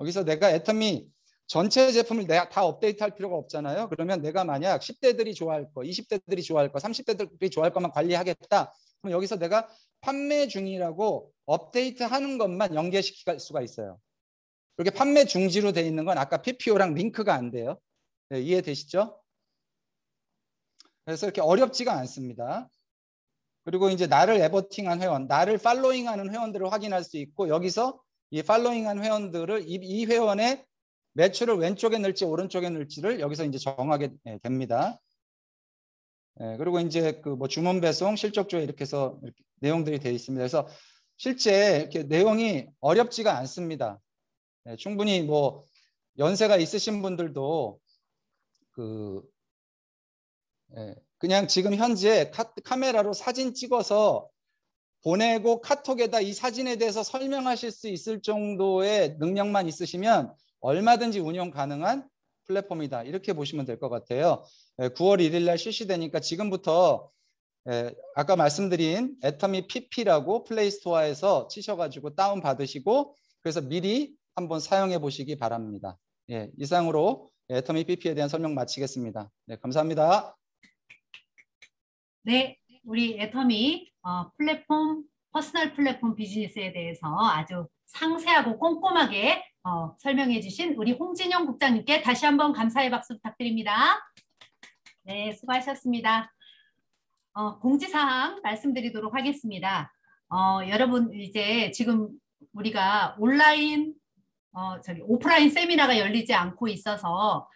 여기서 내가 애터미 전체 제품을 내가 다 업데이트할 필요가 없잖아요. 그러면 내가 만약 10대들이 좋아할 거, 20대들이 좋아할 거, 30대들이 좋아할 것만 관리하겠다. 그럼 여기서 내가 판매 중이라고 업데이트하는 것만 연계시킬 수가 있어요. 이렇게 판매 중지로 돼 있는 건 아까 PPO랑 링크가 안 돼요. 네, 이해되시죠? 그래서 이렇게 어렵지가 않습니다. 그리고 이제 나를 에버팅한 회원, 나를 팔로잉하는 회원들을 확인할 수 있고 여기서 이 팔로잉한 회원들을 이, 이 회원의 매출을 왼쪽에 넣을지 오른쪽에 넣을지를 여기서 이제 정하게 예, 됩니다. 예, 그리고 이제 그 뭐 주문 배송, 실적 조회 이렇게 해서 이렇게 내용들이 되어 있습니다. 그래서 실제 이렇게 내용이 어렵지가 않습니다. 예, 충분히 뭐 연세가 있으신 분들도 그 예, 그냥 지금 현재 카, 카메라로 사진 찍어서 보내고 카톡에다 이 사진에 대해서 설명하실 수 있을 정도의 능력만 있으시면 얼마든지 운영 가능한 플랫폼이다. 이렇게 보시면 될 것 같아요. 예, 9월 1일 날 실시되니까 지금부터 예, 아까 말씀드린 애터미 PP라고 플레이스토어에서 치셔가지고 다운 받으시고 그래서 미리 한번 사용해 보시기 바랍니다. 예, 이상으로 애터미 PP에 대한 설명 마치겠습니다. 네, 감사합니다. 네, 우리 애터미 어, platform personal platform business에 대해서 아주 상세하고 꼼꼼하게 어, 설명해 주신 우리 홍진영 국장님께 다시 한번 감사의 박수 부탁드립니다. 네, 수고하셨습니다. 어, 공지사항 말씀드리도록 하겠습니다. 어, 여러분 이제 지금 우리가 온라인 어, 저기 오프라인 세미나가 열리지 않고 있어서 어,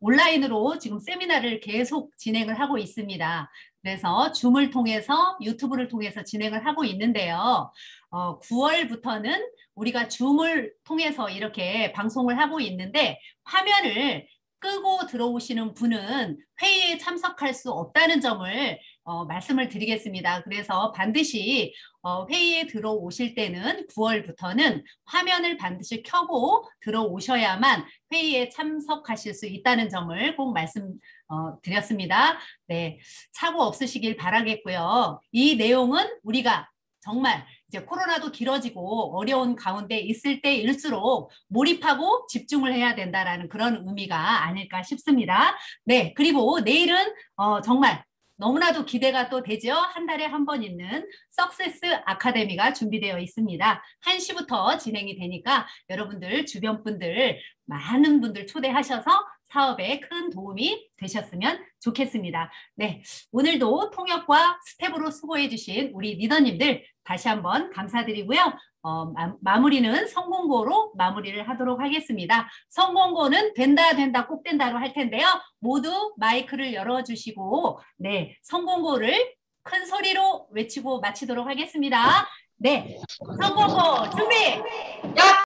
온라인으로 지금 세미나를 계속 진행을 하고 있습니다. 그래서 줌을 통해서 유튜브를 통해서 진행을 하고 있는데요. 어, 9월부터는 우리가 줌을 통해서 이렇게 방송을 하고 있는데 화면을 끄고 들어오시는 분은 회의에 참석할 수 없다는 점을 어, 말씀을 드리겠습니다. 그래서 반드시 어, 회의에 들어오실 때는 9월부터는 화면을 반드시 켜고 들어오셔야만 회의에 참석하실 수 있다는 점을 꼭 말씀 어, 드렸습니다. 네, 사고 없으시길 바라겠고요. 이 내용은 우리가 정말 이제 코로나도 길어지고 어려운 가운데 있을 때일수록 몰입하고 집중을 해야 된다라는 그런 의미가 아닐까 싶습니다. 네, 그리고 내일은 어, 정말 너무나도 기대가 또 되죠. 한 달에 한 번 있는 Success Academy가 준비되어 있습니다. 1시부터 진행이 되니까 여러분들 주변 분들 많은 분들 초대하셔서 사업에 큰 도움이 되셨으면 좋겠습니다. 네, 오늘도 통역과 스태프로 수고해 주신 우리 리더님들 다시 한번 감사드리고요. 어, 마, 무리는 성공구호로 마무리를 하도록 하겠습니다. 성공구호는 된다 된다 꼭 된다로 할 텐데요. 모두 마이크를 열어주시고 네 성공고를 큰 소리로 외치고 마치도록 하겠습니다. 네 성공고 준비!